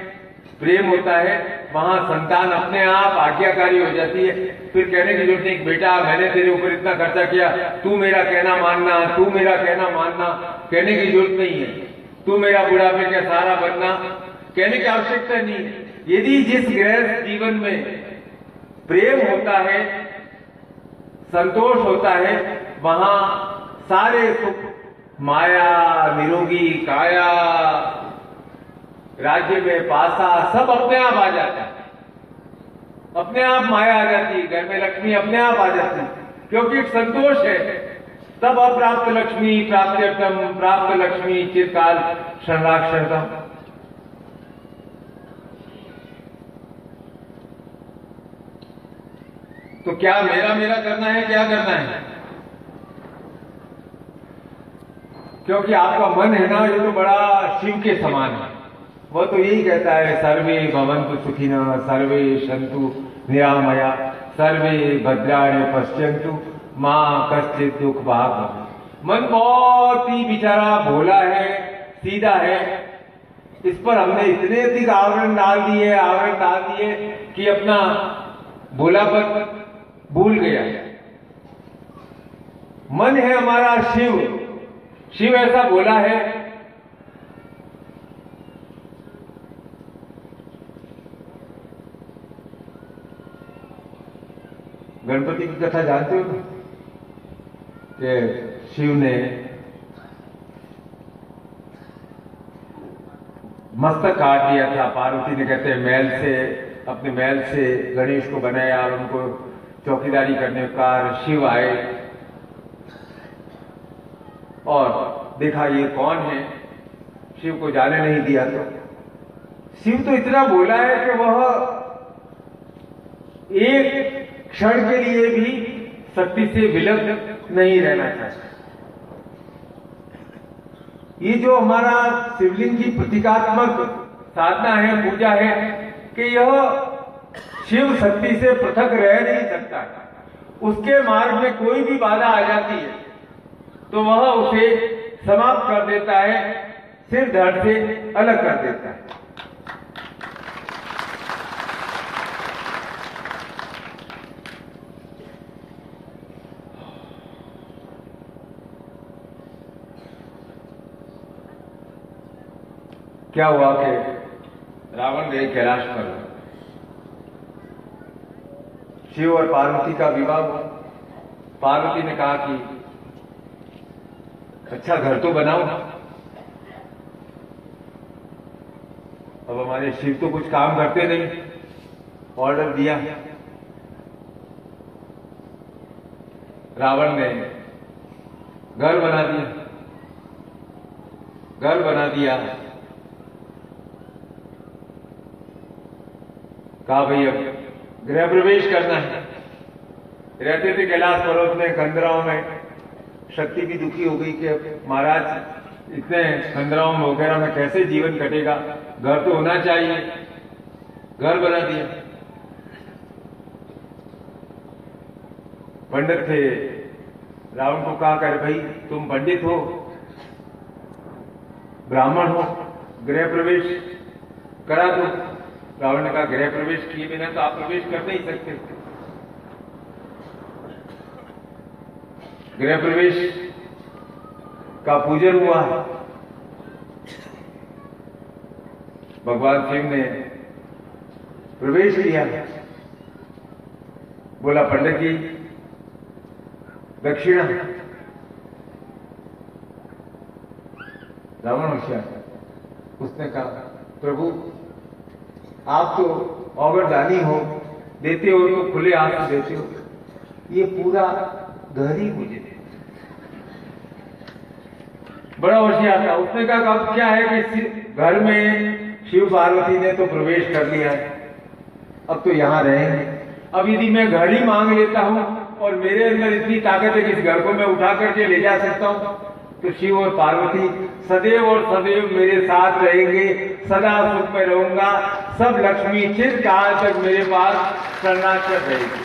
प्रेम होता है, वहाँ संतान अपने आप आज्ञाकारी हो जाती है। फिर कहने की ज़रूरत नहीं बेटा, मैंने तेरे ऊपर इतना खर्चा किया, तू मेरा कहना मानना, तू मेरा कहना मानना। कहने की ज़रूरत नहीं है। तू मेरा बुढ़ापे का सहारा बनना। कहने की आवश्यकता नहीं यदि जिस गृह जीवन में प्रेम होता है, संतोष होता है, वहाँ सारे सुख, माया, निरोगी, काया राज्य में पासा सब अपने आप आ जाता है। अपने आप माया आ जाती है, घर में लक्ष्मी अपने आप आ जाती है। क्योंकि संतोष है। तब अप्राप्त लक्ष्मी प्राप्त्यर्थम प्राप्त लक्ष्मी, चिरकाल शरणाक्षरतम तो क्या मेरा मेरा करना है, क्या करना है? क्योंकि आपका मन है ना, ये तो बड़ा शिव के समान है। वो तो यही कहता है, सर्वे भवंतु सुखिना, सर्वे संतु निरामया, सर्वे भद्राणी पश्यंतु माँ कश्चित दुख भाग मन बहुत ही बेचारा भोला है, सीधा है। इस पर हमने इतने अधिक आवरण डाल दिए, आवरण डाल दिए कि अपना भोलापन भूल गया। मन है हमारा शिव। शिव ऐसा बोला है गणपति की कथा जानते हो ना? कि शिव ने मस्तक काट दिया था, पार्वती ने कहते हैं मैल से, अपने मैल से गणेश को बनाया और उनको चौकीदारी करने का शिव आए। और देखा, ये कौन है? शिव को जाने नहीं दिया तो। शिव तो इतना बोला है कि वह एक क्षण के लिए भी शक्ति से विलग नहीं रहना चाहता ये जो हमारा शिवलिंग की प्रतीकात्मक साधना है, पूजा है, कि यह शिव शक्ति से पृथक रह नहीं सकता। उसके मार्ग में कोई भी बाधा आ जाती है तो वह उसे समाप्त कर देता है, सिर धड़ से अलग कर देता है। क्या हुआ कि रावण गए कैलाश पर शिव और पार्वती का विवाह हुआ। पार्वती ने कहा कि अच्छा घर तो बनाओ। ना अब हमारे शिव तो कुछ काम करते नहीं। ऑर्डर दिया। रावण ने घर बना दिया। घर बना दिया। कहा, भाई, अब गृह प्रवेश करना है। रहते थे कैलाश पर्वत में खंदराओं में। शक्ति भी दुखी हो गई कि अब महाराज, इतने खंदराओं में वगैरह में कैसे जीवन कटेगा? घर तो होना चाहिए। घर बना दिया। पंडित थे। रावण को कहा कर भाई, तुम पंडित हो। ब्राह्मण हो। गृह प्रवेश करा दो। रावण ने कहा, गृह प्रवेश किए बिना तो आप प्रवेश कर नहीं सकते। गृह प्रवेश का पूजन हुआ। भगवान शिव ने प्रवेश किया। बोला, पंडित जी, दक्षिणा। रावण होशियार। उसने कहा, प्रभु आप तो औगरदानी हो, देते हो तो खुले हाथ से देते हो। ये पूरा घर ही मुझे बड़ा होशियार था। उसने कहा, अब क्या है कि घर में शिव पार्वती ने तो प्रवेश कर लिया है। अब तो यहाँ रहेंगे अब यदि मैं घर ही मांग लेता हूँ और मेरे अंदर इतनी ताकत है कि इस घर को मैं उठा करके ले जा सकता हूँ तो शिव और पार्वती सदैव और सदैव मेरे साथ रहेंगे, सदा सुख में रहूँगा सब लक्ष्मी चिर काल तक मेरे पास शरणाचर रहेगी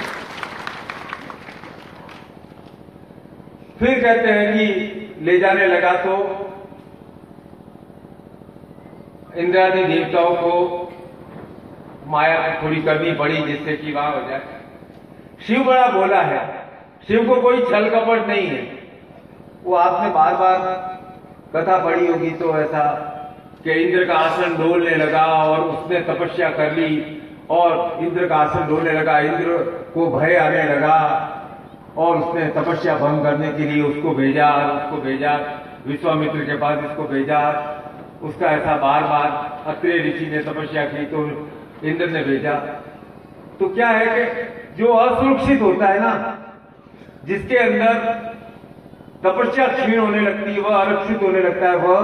फिर कहते हैं कि ले जाने लगा तो इंद्रादि देवताओं को माया थोड़ी करनी पड़ी, जिससे कि वहाँ हो जाए। शिव बड़ा बोला है। शिव को कोई छल कपट नहीं है। वो आपने बार बार कथा पढ़ी होगी तो ऐसा कि इंद्र का आसन डोलने लगा और उसने तपस्या कर ली और इंद्र का आसन डोलने लगा, इंद्र को भय आने लगा और उसने तपस्या भंग करने के लिए उसको भेजा उसको भेजा, विश्वामित्र के पास इसको भेजा। उसका ऐसा बार बार अत्रे ऋषि ने तपस्या की तो इंद्र ने भेजा। तो क्या है कि जो असुरक्षित होता है ना, जिसके अंदर तपस्या क्षीण होने लगती है, वह आरक्षित होने लगता है, वह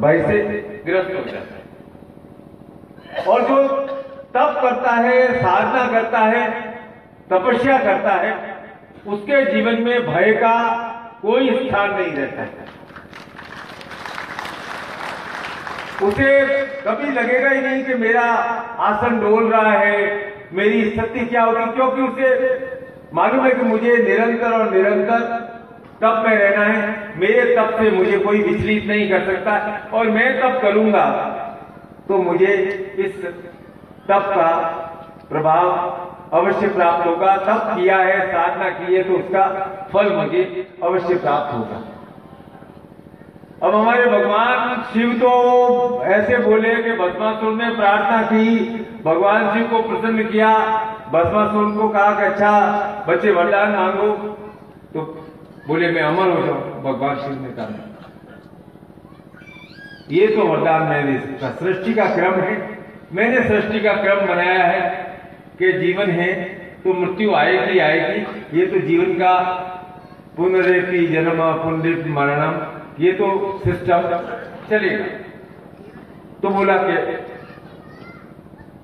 भय से ग्रस्त हो जाता है। और जो तप करता है, साधना करता है, तपस्या करता है, उसके जीवन में भय का कोई स्थान नहीं रहता है। उसे कभी लगेगा ही नहीं कि मेरा आसन डोल रहा है, मेरी स्थिति क्या होगी, क्योंकि उसे मालूम है कि मुझे निरंतर और निरंतर तप में रहना है। मेरे तप से मुझे कोई विचलित नहीं कर सकता और मैं तब करूँगा। तो मुझे इस तप का प्रभाव अवश्य प्राप्त होगा। तप किया है, साधना की है तो उसका फल मुझे अवश्य प्राप्त होगा। अब हमारे भगवान शिव तो ऐसे बोले कि भस्मासुर ने प्रार्थना की। भगवान शिव को प्रसन्न किया। भस्मासुर को कहा कि अच्छा बच्चे वरदान मांगो तो बोले, मैं अमर हो जाऊँ भगवान शिव ने कहा ये तो वरदान मैंने सृष्टि का क्रम है। मैंने सृष्टि का क्रम बनाया है कि जीवन है तो मृत्यु आएगी आएगी। ये तो जीवन का पुनरेति जन्म पुनरित मरणम, ये तो सिस्टम चलेगा। तो बोला कि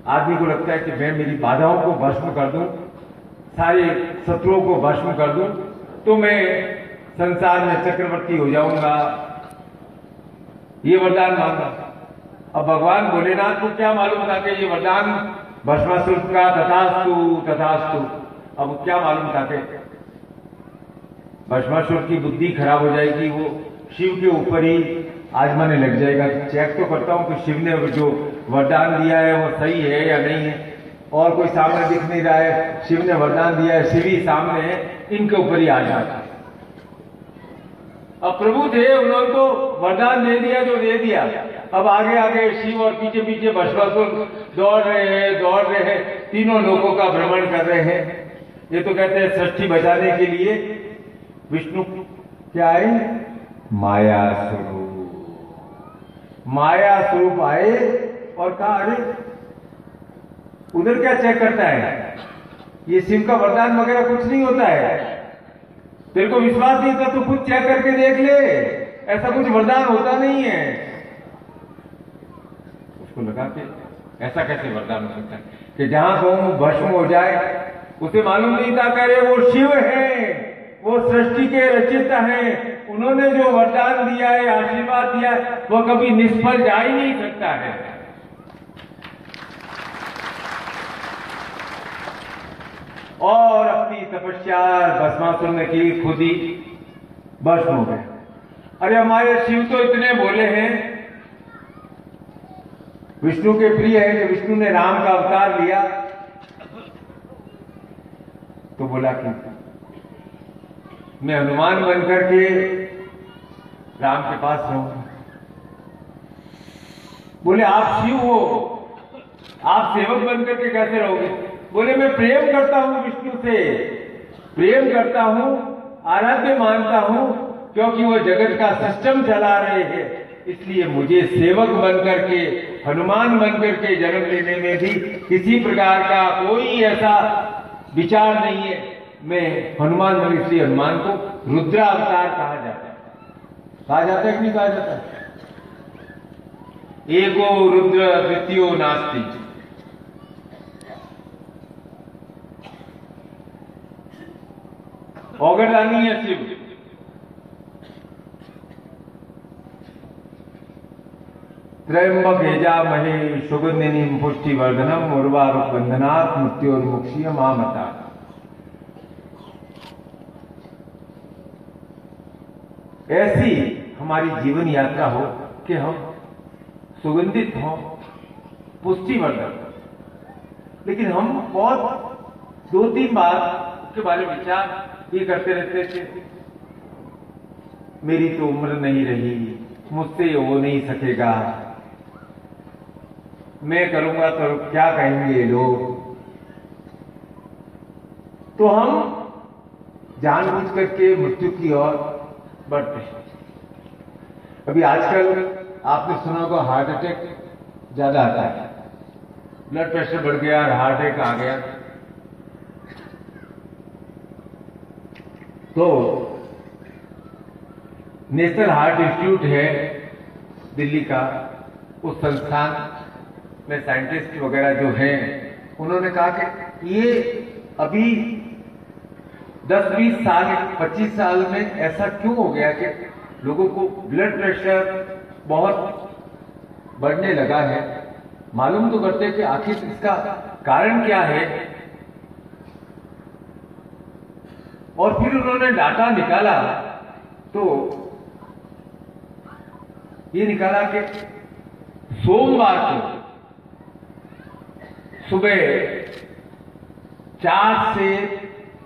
आदमी को लगता है कि मैं मेरी बाधाओं को भस्म कर दूँ, सारे शत्रुओं को भस्म कर दूँ तो मैं संसार में चक्रवर्ती हो जाऊँगा। ये वरदान मांगा। अब भगवान भोलेनाथ को क्या मालूम था कि ये वरदान भस्मासुर का तथास्तु तथास्तु? अब क्या मालूम था कि भस्मासुर की बुद्धि खराब हो जाएगी, वो शिव के ऊपर ही आजमाने लग जाएगा। चेक तो करता हूँ कि शिव ने जो वरदान दिया है, वो सही है या नहीं है। और कोई सामने दिख नहीं रहा है। शिव ने वरदान दिया है, शिव ही सामने है, इनके ऊपर ही आ जाता अब प्रभु थे उन्होंने तो वरदान दे दिया, जो दे दिया। अब आगे आगे शिव और पीछे पीछे भस्मासुर दौड़ रहे हैं, दौड़ रहे हैं, तीनों लोगों का भ्रमण कर रहे हैं। ये तो कहते हैं सृष्टि बचाने के लिए, विष्णु, क्या है? माया स्वरूप माया स्वरूप आए और कहा, अरे उधर क्या चेक करता है? ये शिव का वरदान वगैरह कुछ नहीं होता है। तेरे को विश्वास नहीं था तो खुद चेक करके देख ले। ऐसा कुछ वरदान होता नहीं है। उसको लगा कि, ऐसा कैसे वरदान हो सकता है? कि जहाँ कहूँ भस्म हो जाए, उसे मालूम नहीं था करे वो शिव है, वो सृष्टि के रचिता हैं। उन्होंने जो वरदान दिया है, आशीर्वाद दिया है, वो कभी निष्फल जा ही नहीं सकता है। और अपनी तपस्या भस्मासुर ने की, खुद ही भस्म हो गए। अरे हमारे शिव तो इतने बोले हैं। विष्णु के प्रिय है कि विष्णु ने राम का अवतार लिया। तो बोला कि मैं हनुमान बनकर के राम के पास रहूँगा बोले, आप शिव हो। आप सेवक बनकर के कैसे रहोगे? बोले, मैं प्रेम करता हूँ विष्णु से। प्रेम करता हूँ, आराध्य मानता हूँ, क्योंकि वो जगत का सिस्टम चला रहे हैं। इसलिए मुझे सेवक बनकर के, हनुमान बनकर के जन्म लेने में भी किसी प्रकार का कोई ऐसा विचार नहीं है। मैं हनुमान बन इसलिए हनुमान को रुद्रा अवतार कहा जाता है। कहा जाता है कि नहीं कहा जाता है? एगो रुद्र, द्वितीयो नास्ति। औगरदानी है शिव त्रयंबक हेजा महे सुगंधिनी पुष्टि वर्धनम उर्वारुक बंधनात् मृत्योर्मुक्षीय मामता ऐसी हमारी जीवन यात्रा हो कि हम सुगंधित हों, पुष्टिवर्धक लेकिन हम बहुत दो तीन बार के बारे में विचार ये करते रहते थे। मेरी तो उम्र नहीं रही, मुझसे हो नहीं सकेगा। मैं करूँगा तो क्या कहेंगे ये लोग? तो हम जानबूझ करके मृत्यु की ओर बढ़ते हैं। अभी आजकल आपने सुना होगा हार्ट अटैक ज़्यादा आता है। ब्लड प्रेशर बढ़ गया और हार्ट अटैक आ गया। तो नेशनल हार्ट इंस्टीट्यूट है दिल्ली का। उस संस्थान में साइंटिस्ट वगैरह जो हैं, उन्होंने कहा कि ये अभी 10-20 साल 25 साल में ऐसा क्यों हो गया कि लोगों को ब्लड प्रेशर बहुत बढ़ने लगा है? मालूम तो करते कि आखिर इसका कारण क्या है? और फिर उन्होंने डाटा निकाला तो ये निकाला कि सोमवार को सुबह चार से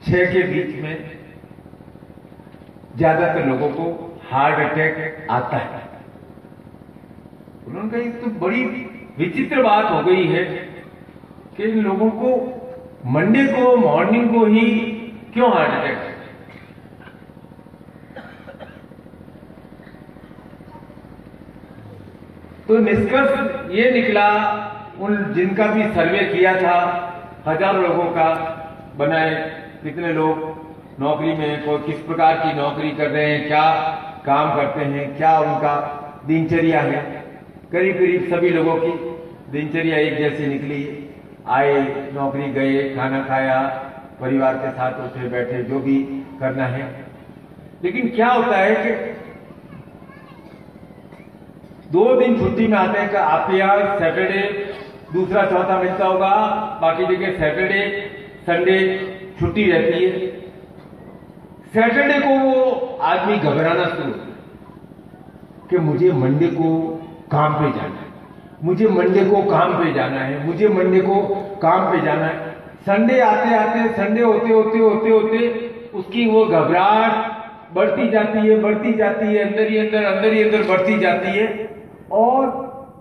छह के बीच में ज़्यादातर लोगों को हार्ट अटैक आता है। उन्होंने कहा तो बड़ी विचित्र बात हो गई है कि इन लोगों को मंडे को, मॉर्निंग को ही क्यों हार्ट अटैक तो निष्कर्ष ये निकला, उन जिनका भी सर्वे किया था, हज़ारों लोगों का, बनाए, कितने लोग नौकरी में कोई किस प्रकार की नौकरी कर रहे हैं, क्या काम करते हैं, क्या उनका दिनचर्या है। करीब करीब सभी लोगों की दिनचर्या एक जैसी निकली। आए, नौकरी गए, खाना खाया, परिवार के साथ उठे बैठे, जो भी करना है। लेकिन क्या होता है कि दो दिन छुट्टी में आते हैं आपके यहाँ सैटरडे, दूसरा चौथा मिलता होगा, बाकी जगह सैटरडे, संडे छुट्टी रहती है। सैटरडे को वो आदमी घबराना शुरू कि मुझे मंडे को काम पे जाना है, मुझे मंडे को काम पे जाना है, मुझे मंडे को काम पे जाना है। संडे आते आते, संडे होते होते होते होते उसकी वो घबराहट बढ़ती जाती है, बढ़ती जाती है, अंदर ही अंदर अंदर ही अंदर बढ़ती जाती है। और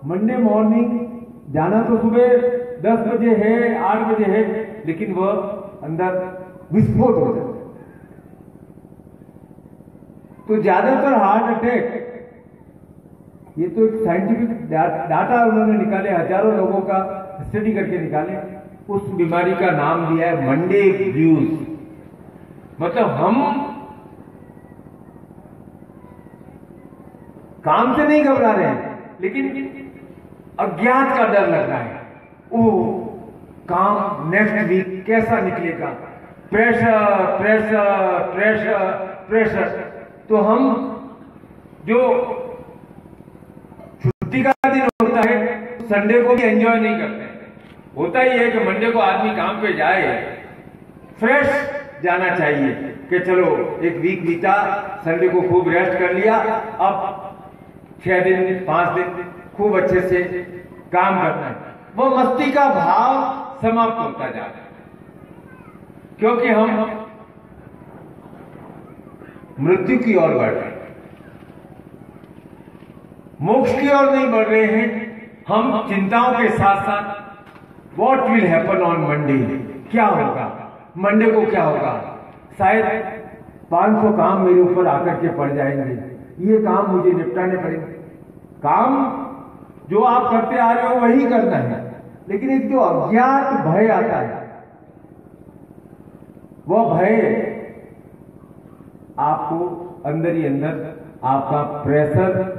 मंडे मॉर्निंग जाना तो सुबह दस बजे है, आठ बजे है, लेकिन वह अंदर विस्फोट हो जाता है। तो ज़्यादातर हार्ट अटैक ये तो एक साइंटिफिक डाटा उन्होंने निकाले, हज़ारों लोगों का स्टडी करके निकाले। उस बीमारी का नाम दिया है मंडे ब्लूज मतलब हम काम से नहीं घबरा रहे हैं। लेकिन अज्ञात का डर लग रहा है। ओ काम नेक्स्ट वीक कैसा निकलेगा? प्रेशर प्रेशर प्रेशर प्रेशर तो हम जो छुट्टी का दिन होता है संडे को भी एंजॉय नहीं करते। होता ही है कि मंडे को आदमी काम पे जाए फ्रेश जाना चाहिए कि चलो, एक वीक बीता संडे को खूब रेस्ट कर लिया, अब छह दिन, पाँच दिन खूब अच्छे से काम करना है। वो मस्ती का भाव समाप्त होता जा रहा है। क्योंकि हम मृत्यु की ओर बढ़ रहे हैं। मोक्ष की ओर नहीं बढ़ रहे हैं। हम चिंताओं के साथ साथ what will happen on Monday क्या होगा? मंडे को क्या होगा? शायद 500 काम मेरे ऊपर आकर के पड़ जाएँगे। ये काम मुझे निपटाने पड़ेंगे काम जो आप करते आ रहे हो, वही करना है। लेकिन एक जो अज्ञात भय आता है, वह भय आपको अंदर ही अंदर आपका प्रेशर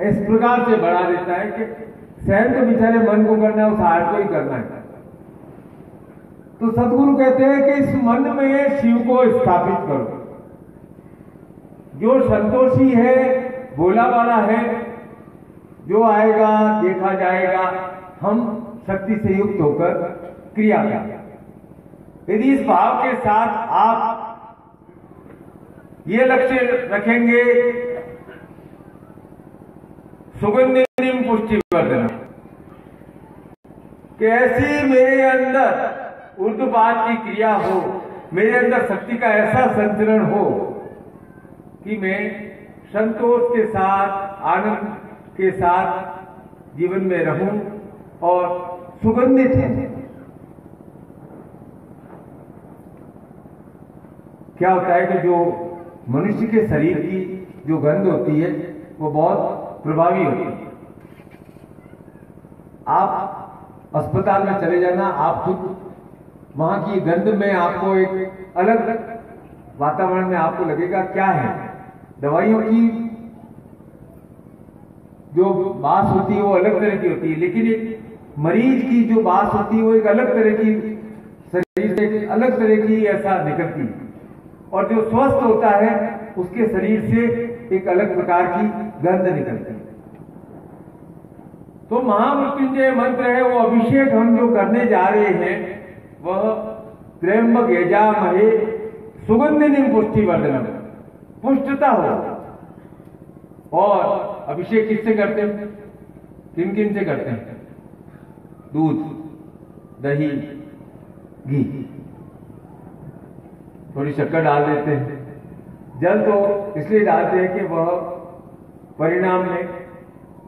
इस प्रकार से बढ़ा देता है कि सहन तो बेचारे मन को करना है, उस हार्ट को ही करना है। तो सदगुरु कहते हैं कि इस मन में शिव को स्थापित करो। जो संतोषी है बोला वाला है, जो आएगा, देखा जाएगा, हम शक्ति से युक्त होकर क्रिया करें। यदि इस भाव के साथ आप ये लक्ष्य रखेंगे सुगंधि पुष्टि वर्धन कि ऐसी मेरे अंदर उर्दूपात की क्रिया हो, मेरे अंदर शक्ति का ऐसा संचरण हो कि मैं संतोष के साथ, आनंद के साथ जीवन में रहूँ और सुगंधित हूँ। क्या होता है कि जो मनुष्य के शरीर की जो गंध होती है, वो बहुत प्रभावी होती है। आप अस्पताल में चले जाना, आप खुद वहाँ की गंध में आपको एक अलग वातावरण में आपको लगेगा, क्या है? दवाइयों की जो बास होती है वो अलग तरह की होती है, लेकिन एक मरीज़ की जो बास होती है वो एक अलग तरह की शरीर से अलग तरह की ऐसा निकलती है। और जो स्वस्थ होता है, उसके शरीर से एक अलग प्रकार की गंध निकलती है। तो महामृत्युंजय मंत्र है, वो अभिषेक हम जो करने जा रहे हैं, वह त्र्यंबक यजा महे सुगंधिनी पुष्टि वर्धनम पुष्टता हो। और अभिषेक किससे करते हैं? किन किन से करते हैं? दूध, दही, घी। थोड़ी शक्कर डाल देते हैं। जल तो इसलिए डालते हैं कि वह परिणाम में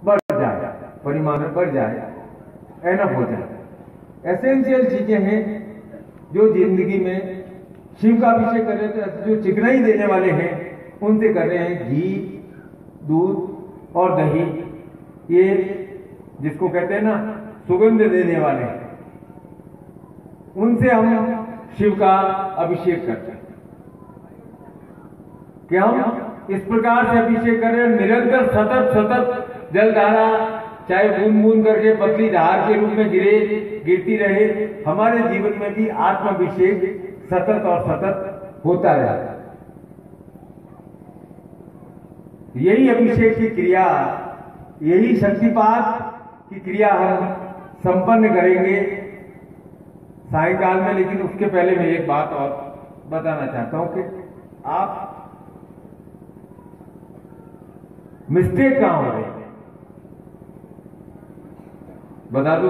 बढ़ जाए, परिमाण में बढ़ जाए एनफ हो जाए। एसेंशियल चीज़ें हैं जो ज़िंदगी में शिव का अभिषेक कर रहे जो चिकनाई देने वाले हैं उनसे कर रहे हैं घी, दूध और दही। ये जिसको कहते हैं ना, सुगंध देने वाले। उनसे हम शिव का अभिषेक करते हैं। कि हम इस प्रकार से अभिषेक कर रहे हैं? निरंतर सतत सतत जलधारा चाहे बूंद बूंद करके पतली धार के रूप में गिरे, गिरती रहे, हमारे जीवन में भी आत्माभिषेक सतत और सतत होता रहे यही अभिषेक की क्रिया, यही शक्तिपात की क्रिया हम संपन्न करेंगे सायकाल में, लेकिन उसके पहले मैं एक बात और बताना चाहता हूँ कि आप मिस्टेक कहाँ हो रही है? बता दो?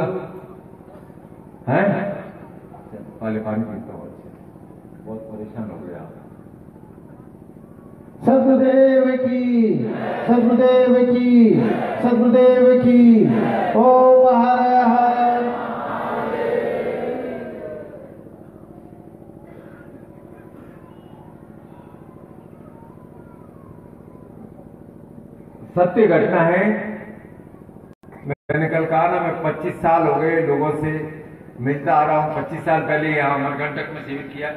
हैं? पहले पानी पीता हूँ बहुत परेशान हो गया। सदगुरुदेव की सदगुरुदेव की सदगुरुदेव की। ओम हर हर। सत्य घटना है। मैंने कल कहा ना, मैं 25 साल हो गए लोगों से मिलता आ रहा हूँ। 25 साल पहले यहाँ अमरकंटक में शिविर किया।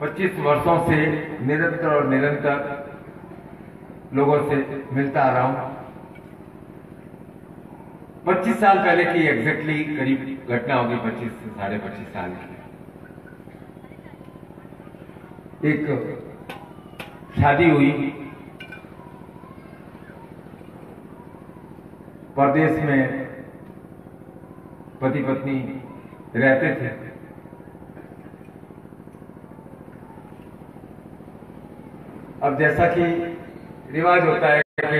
25 वर्षों से निरंतर और निरंतर लोगों से मिलता आ रहा हूँ। 25 साल पहले की एग्जैक्टली करीब घटना होगी 25 से साढ़े पच्चीस साल की। एक शादी हुई। परदेश में पति पत्नी रहते थे। अब जैसा कि रिवाज होता है कि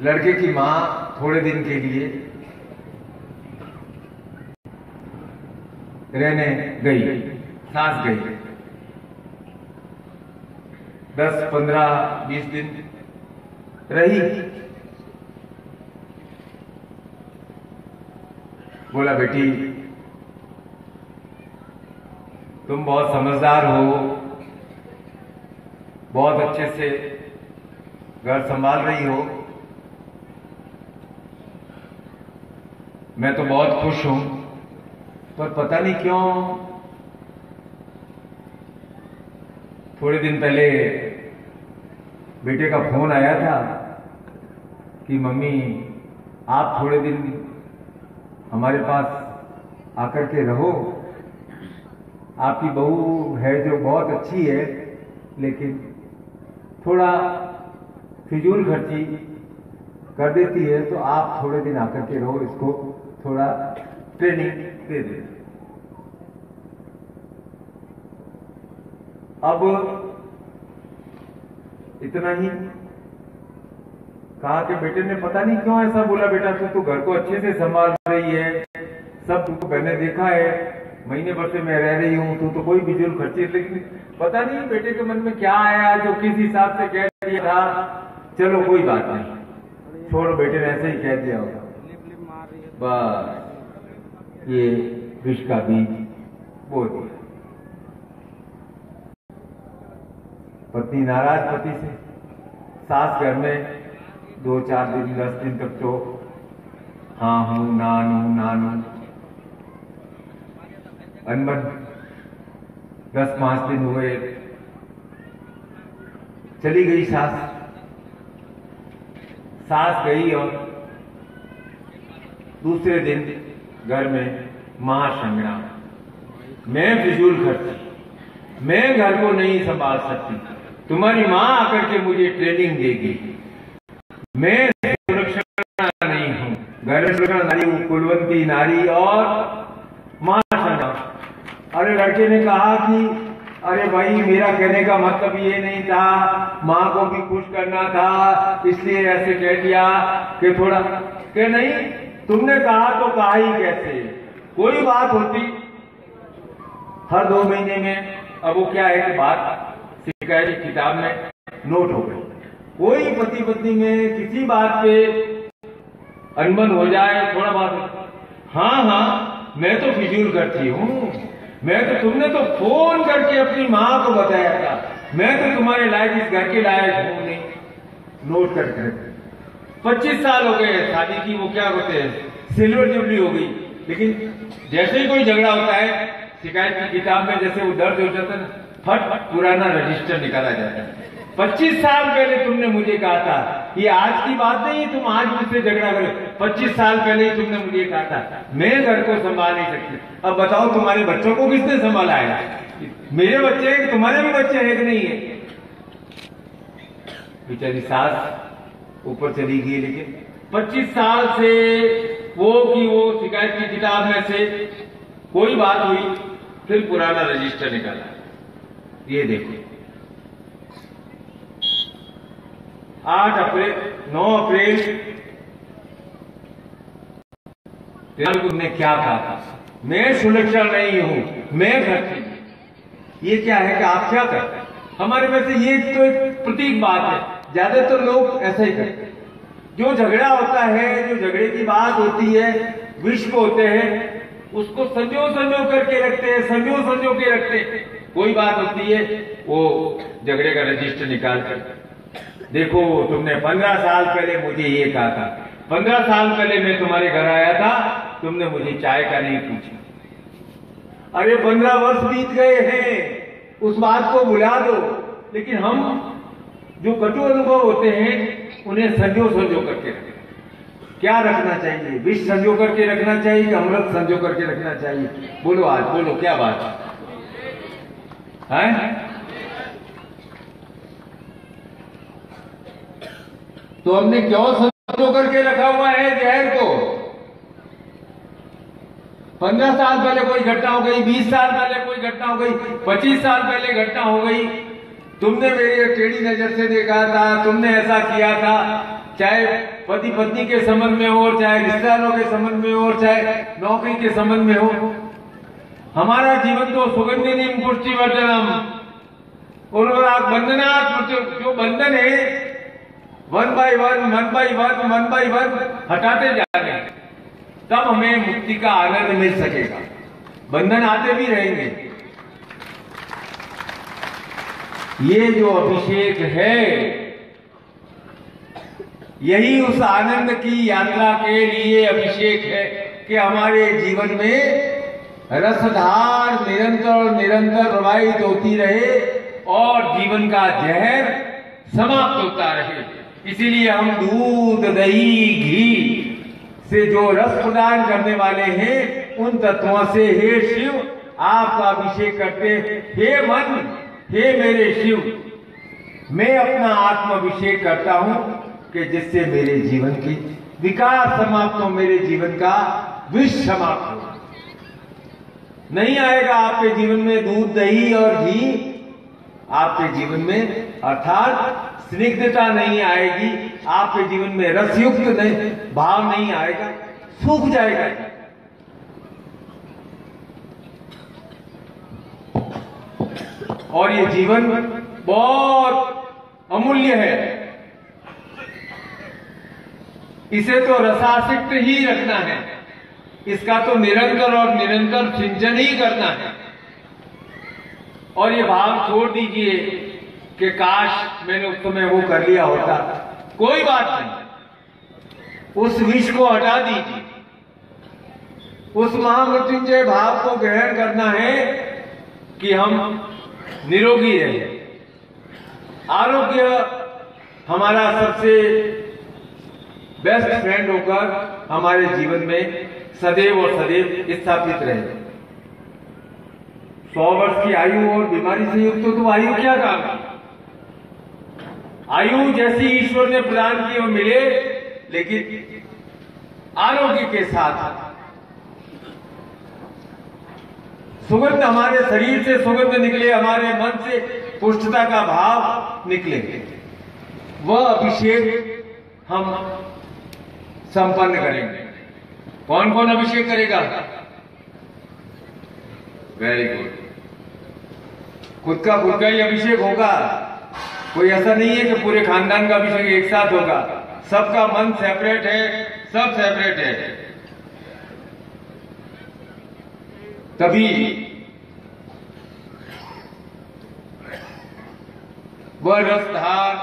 लड़के की माँ थोड़े दिन के लिए रहने गई, सास गई। दस, पंद्रह, बीस दिन रही। बोला, बेटी, तुम बहुत समझदार हो। बहुत अच्छे से घर संभाल रही हो। मैं तो बहुत खुश हूँ। पर पता नहीं क्यों, थोड़े दिन पहले बेटे का फ़ोन आया था कि, मम्मी, आप थोड़े दिन हमारे पास आकर के रहो। आपकी बहू है जो बहुत अच्छी है, लेकिन थोड़ा फिजूल खर्ची कर देती है तो आप थोड़े दिन आकर के रहो, इसको थोड़ा ट्रेनिंग दे दे। अब इतना ही। कहा कि बेटे ने पता नहीं क्यों ऐसा बोला, बेटा, तू तो घर को अच्छे से संभाल रही है, सब तुमको पहले देखा है। महीने भर से मैं रह रही हूँ, तू तो कोई बिजुल खर्ची लेकिन पता नहीं बेटे के मन में क्या आया जो किस हिसाब से कह दिया था। चलो, कोई बात नहीं। छोड़ो बेटे ने ऐसे ही कह दिया होगा बस, ये विष का बीज बो दिया। पत्नी नाराज़, पति से। सास घर में, दो चार दिन, दस दिन तक तो हाँ हूँ, नानू नानू। अनबन दस पाँच दिन हुए। चली गई सास। सास गई और दूसरे दिन घर में महासंग्राम। मैं फिजूल खर्ची, मैं घर को नहीं संभाल सकती। तुम्हारी माँ आकर के मुझे ट्रेनिंग देगी। मैं सुरक्षा नहीं हूँ। घर सुरक्षा नारी कुलवंती नारी और अरे लड़के ने कहा कि, अरे भाई, मेरा कहने का मतलब ये नहीं था। माँ को भी खुश करना था, इसलिए ऐसे कह दिया कि थोड़ा, कि नहीं, तुमने कहा तो कहा ही कैसे? कोई बात होती। हर दो महीने में, अब वो क्या है कि बात शिकायत किताब में नोट हो गई। कोई पति पत्नी में किसी बात पे अनबन हो जाए, थोड़ा बात हाँ हाँ मैं तो फिजूल करती हूँ। मैं तो तुमने तो फ़ोन करके अपनी माँ को बताया था। मैं तो तुम्हारे लायक इस घर के लायक हूँ नहीं। नोट करके पच्चीस साल हो गए, शादी की, वो क्या होते हैं? सिल्वर जुबली हो गई। लेकिन जैसे ही कोई झगड़ा होता है, शिकायत की किताब में जैसे वो दर्ज हो जाता है ना फट, पुराना रजिस्टर निकाला जाता है। पच्चीस साल पहले तुमने मुझे कहा था ये आज की बात नहीं है तुम आज मुझसे झगड़ा करो। पच्चीस साल पहले ही तुमने मुझे कहा था मैं घर को संभाल नहीं सकती। अब बताओ, तुम्हारे बच्चों को किसने संभाला है मेरे बच्चे हैं तुम्हारे भी बच्चे हैं कि नहीं है? बेचारी सास ऊपर चली गई, लेकिन 25 साल से वो की वो शिकायत की किताब में से कोई बात हुई, फिर पुराना रजिस्टर निकाला। ये देखो। आठ अप्रैल, नौ अप्रैल। तुमने क्या कहा था? मैं सुरक्षा नहीं हूँ, मैं घर की ये क्या है कि आप क्या करते हैं? हमारे में से ये तो एक प्रतीक बात है, ज़्यादातर लोग ऐसे ही करते जो झगड़ा होता है, जो झगड़े की बात होती है, विश्व होते हैं, उसको संजो संजो करके रखते हैं, संजो संजो के रखते हैं। कोई बात होती है, वो झगड़े का रजिस्टर निकाल कर देखो, तुमने पंद्रह साल पहले मुझे ये कहा था। पंद्रह साल पहले मैं तुम्हारे घर आया था, तुमने मुझे चाय का नहीं पूछा। अरे, पंद्रह वर्ष बीत गए हैं, उस बात को भुला दो। लेकिन हम जो कटु अनुभव होते हैं, उन्हें संजो संजो करके रखें। क्या रखना चाहिए? विष संजो करके रखना चाहिए कि अमृत संजो करके रखना चाहिए? बोलो आज, बोलो, क्या बात है? तो हमने क्यों संजो करके रखा हुआ है जहर को? पंद्रह साल पहले कोई घटना हो गई, बीस साल पहले कोई घटना हो गई, पच्चीस साल पहले घटना हो गई। तुमने मेरी टेढ़ी नज़र से देखा था, तुमने ऐसा किया था, चाहे पति पत्नी के संबंध में हो और चाहे रिश्तेदारों के संबंध में हो और चाहे नौकरी के संबंध में हो। हमारा जीवन तो सुगंधिनी पुष्टि वर्धनम उर्वराक बंधनात् जो बंधन है one by one one by one one by one हटाते जाने तब हमें मुक्ति का आनंद मिल सकेगा। बंधन आते भी रहेंगे। ये जो अभिषेक है, यही उस आनंद की यात्रा के लिए अभिषेक है कि हमारे जीवन में रसधार निरंतर और निरंतर प्रवाहित होती रहे और जीवन का जहर समाप्त होता रहे। इसीलिए हम दूध, दही, घी से जो रस प्रदान करने वाले हैं, उन तत्वों से हे शिव आपका अभिषेक करते हे। मन, हे मेरे शिव, मैं अपना आत्म अभिषेक करता हूँ कि जिससे मेरे जीवन की विकास समाप्त हो, मेरे जीवन का विष समाप्त हो। नहीं आएगा आपके जीवन में दूध, दही और घी। आपके जीवन में, अर्थात स्निग्धता नहीं आएगी, आपके जीवन में रसयुक्त नहीं, भाव नहीं आएगा, सूख जाएगा और ये जीवन बहुत अमूल्य है। इसे तो रसासिक्त ही रखना है। इसका तो निरंतर और निरंतर सिंचन ही करना है। और ये भाव छोड़ दीजिए। कि काश मैंने उस समय वो कर लिया होता। कोई बात नहीं। उस विष को हटा दीजिए। उस महामृत्युंजय भाव को ग्रहण करना है कि हम निरोगी रहे। आरोग्य हमारा सबसे बेस्ट फ्रेंड होकर हमारे जीवन में सदैव और सदैव स्थापित रहे। सौ वर्ष की आयु और बीमारी से युक्त हो तो आयु क्या काम है? आयु जैसी ईश्वर ने प्रदान की वो मिले, लेकिन आरोग्य के साथ। सुगंध हमारे शरीर से सुगंध निकले, हमारे मन से पुष्टता का भाव निकले। वह अभिषेक हम संपन्न करेंगे। कौन कौन अभिषेक करेगा? वेरी गुड खुद का खुद का ही अभिषेक होगा। कोई ऐसा नहीं है कि पूरे खानदान का अभिषेक एक साथ होगा। सबका मन सेपरेट है, सब सेपरेट है। तभी वह रसधार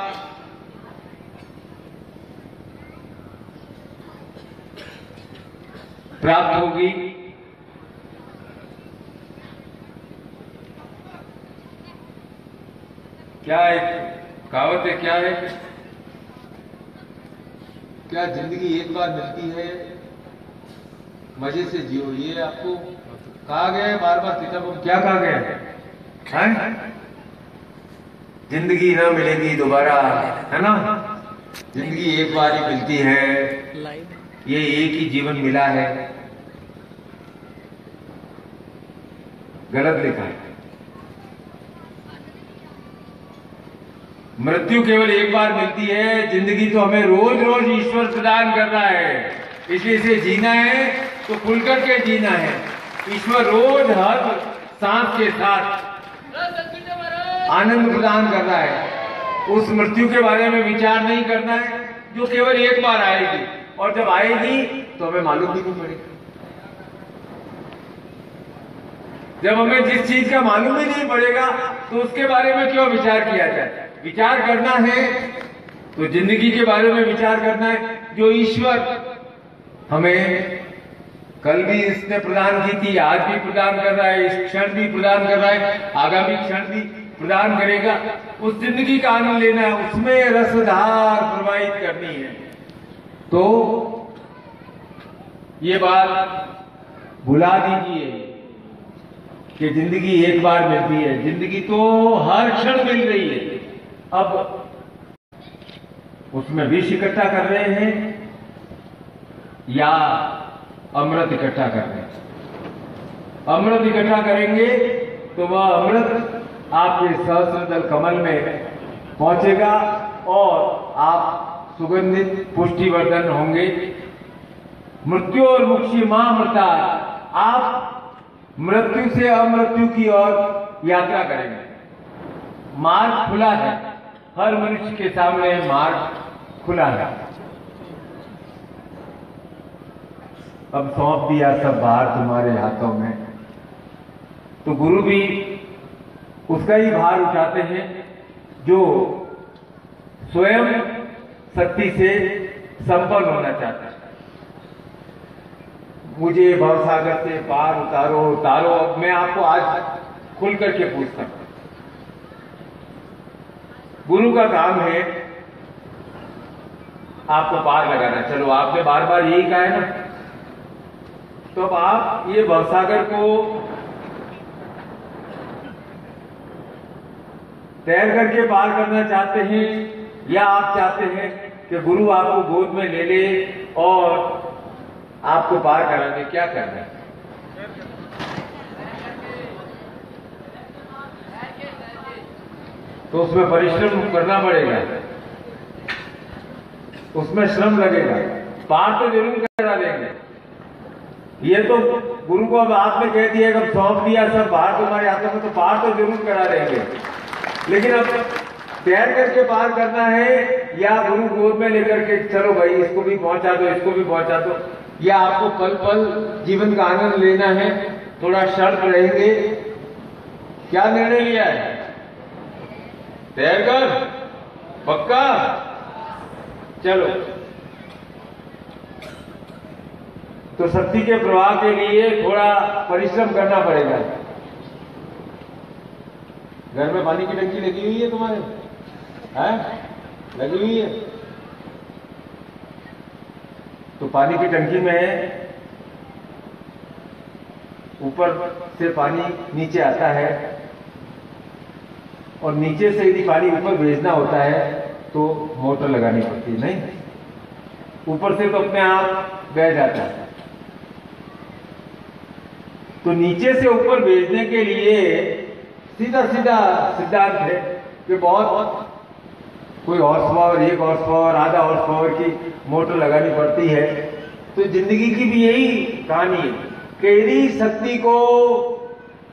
प्राप्त होगी। क्या एक कहावत है क्या है? क्या ज़िंदगी एक बार मिलती है मज़े से जियो? ये आपको कहा गया है बार बार सीता को क्या कहा गया है? हैं? ज़िंदगी ना मिलेगी दोबारा है ना? ज़िंदगी एक बार ही मिलती है ये एक ही जीवन मिला है। गलत लिखा है। मृत्यु केवल एक बार मिलती है, ज़िंदगी तो हमें रोज रोज ईश्वर प्रदान कर रहा है। इसलिए इसे जीना है तो खुल करके जीना है। ईश्वर रोज हर सांस के साथ आनंद प्रदान कर रहा है। उस मृत्यु के बारे में विचार नहीं करना है, जो केवल एक बार आएगी। और जब आएगी तो हमें मालूम भी नहीं पड़ेगा। जब हमें जिस चीज़ का मालूम ही नहीं पड़ेगा तो उसके बारे में क्यों विचार किया जाए? विचार करना है तो ज़िंदगी के बारे में विचार करना है, जो ईश्वर हमें कल भी इसने प्रदान की थी, आज भी प्रदान कर रहा है, इस क्षण भी प्रदान कर रहा है, आगामी क्षण भी प्रदान करेगा, उस ज़िंदगी का आनंद लेना है, उसमें रसधार प्रवाहित करनी है। तो ये बात भुला दीजिए कि ज़िंदगी एक बार मिलती है, ज़िंदगी तो हर क्षण मिल रही है। अब उसमें विष इकट्ठा कर रहे हैं या अमृत इकट्ठा कर रहे हैं। अमृत इकट्ठा करेंगे तो वह अमृत आपके सहस्र कमल में पहुंचेगा और आप सुगंधित पुष्टिवर्धन होंगे। मृत्यु और मुक्षी महामृता, आप मृत्यु से अमृत्यु की ओर यात्रा करेंगे। मार्ग खुला है। हर मनुष्य के सामने मार्ग खुला है। अब सौंप दिया सब बाहर तुम्हारे हाथों में। तो गुरु भी उसका ही भार उठाते हैं, जो स्वयं शक्ति से संपन्न होना चाहता है। मुझे भवसागर से पार उतारो उतारो। अब मैं आपको आज खुल करके पूछता हूँ। गुरु का काम है आपको पार लगाना। चलो, आपने बार बार यही कहा है ना? तो अब आप ये भवसागर को तैर करके पार करना चाहते हैं, या आप चाहते हैं कि गुरु आपको गोद में ले ले और आपको पार कराने, क्या करना है? तो उसमें परिश्रम करना पड़ेगा। उसमें श्रम लगेगा। पार तो ज़रूर करा देंगे। ये तो गुरु को अब हाथ में कह दिया, अब सौंप दिया सब, बाहर तुम्हारे हाथों में तो पार तो ज़रूर करा देंगे। लेकिन अब तैर करके पार करना है, या गुरु गोद में लेकर के, चलो भाई, इसको भी पहुँचा दो, इसको भी पहुँचा दो। या आपको पल पल जीवन का आनंद लेना है, थोड़ा शर्त रहेंगे। क्या निर्णय लिया है? तैर कर? पक्का? चलो। तो शक्ति के प्रवाह के लिए थोड़ा परिश्रम करना पड़ेगा। घर में पानी की टंकी लगी हुई है तुम्हारे? हैं? लगी हुई है? तो पानी की टंकी में ऊपर से पानी नीचे आता है। और नीचे से यदि पानी ऊपर भेजना होता है तो मोटर लगानी पड़ती है, नहीं? ऊपर से तो अपने आप बह जाता है। तो नीचे से ऊपर भेजने के लिए सीधा सीधा सिद्धांत है कि बहुत कोई हॉर्स पावर एक हॉर्स पावर आधा हॉर्स पावर की मोटर लगानी पड़ती है। तो ज़िंदगी की भी यही कहानी है कि यदि शक्ति को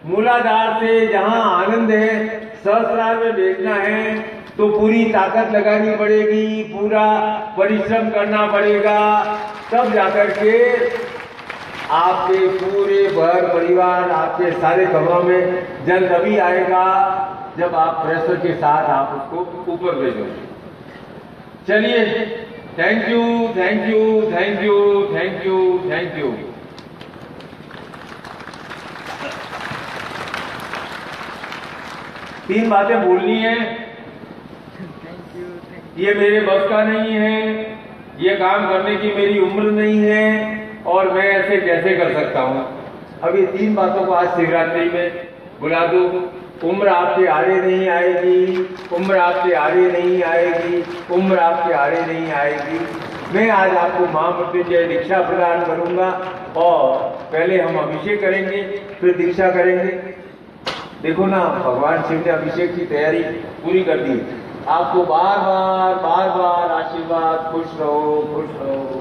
मूलाधार से जहाँ आनंद है सहस्रार में भेजना है तो पूरी ताकत लगानी पड़ेगी, पूरा परिश्रम करना पड़ेगा। तब जाकर के आपके पूरे घर, परिवार, आपके सारे कमरों में जल तभी आएगा, जब आप प्रेशर के साथ आप उसको ऊपर भेजोगे। चलिए thank you thank you thank you thank you thank you तीन बातें बोलनी है। ये मेरे बस का नहीं है। ये काम करने की मेरी उम्र नहीं है और मैं ऐसे कैसे कर सकता हूँ? अब ये तीन बातों को आज शिवरात्रि में बुला दो। उम्र आपके आड़े नहीं आएगी। उम्र आपके आड़े नहीं आएगी। उम्र आपके आड़े नहीं आएगी। मैं आज आपको महामृत्युंजय दीक्षा प्रदान करूँगा और पहले हम अभिषेक करेंगे, फिर दीक्षा करेंगे। देखो ना, भगवान शिव ने अभिषेक की तैयारी पूरी कर दी। आपको बार बार बार बार आशीर्वाद, खुश रहो खुश रहो।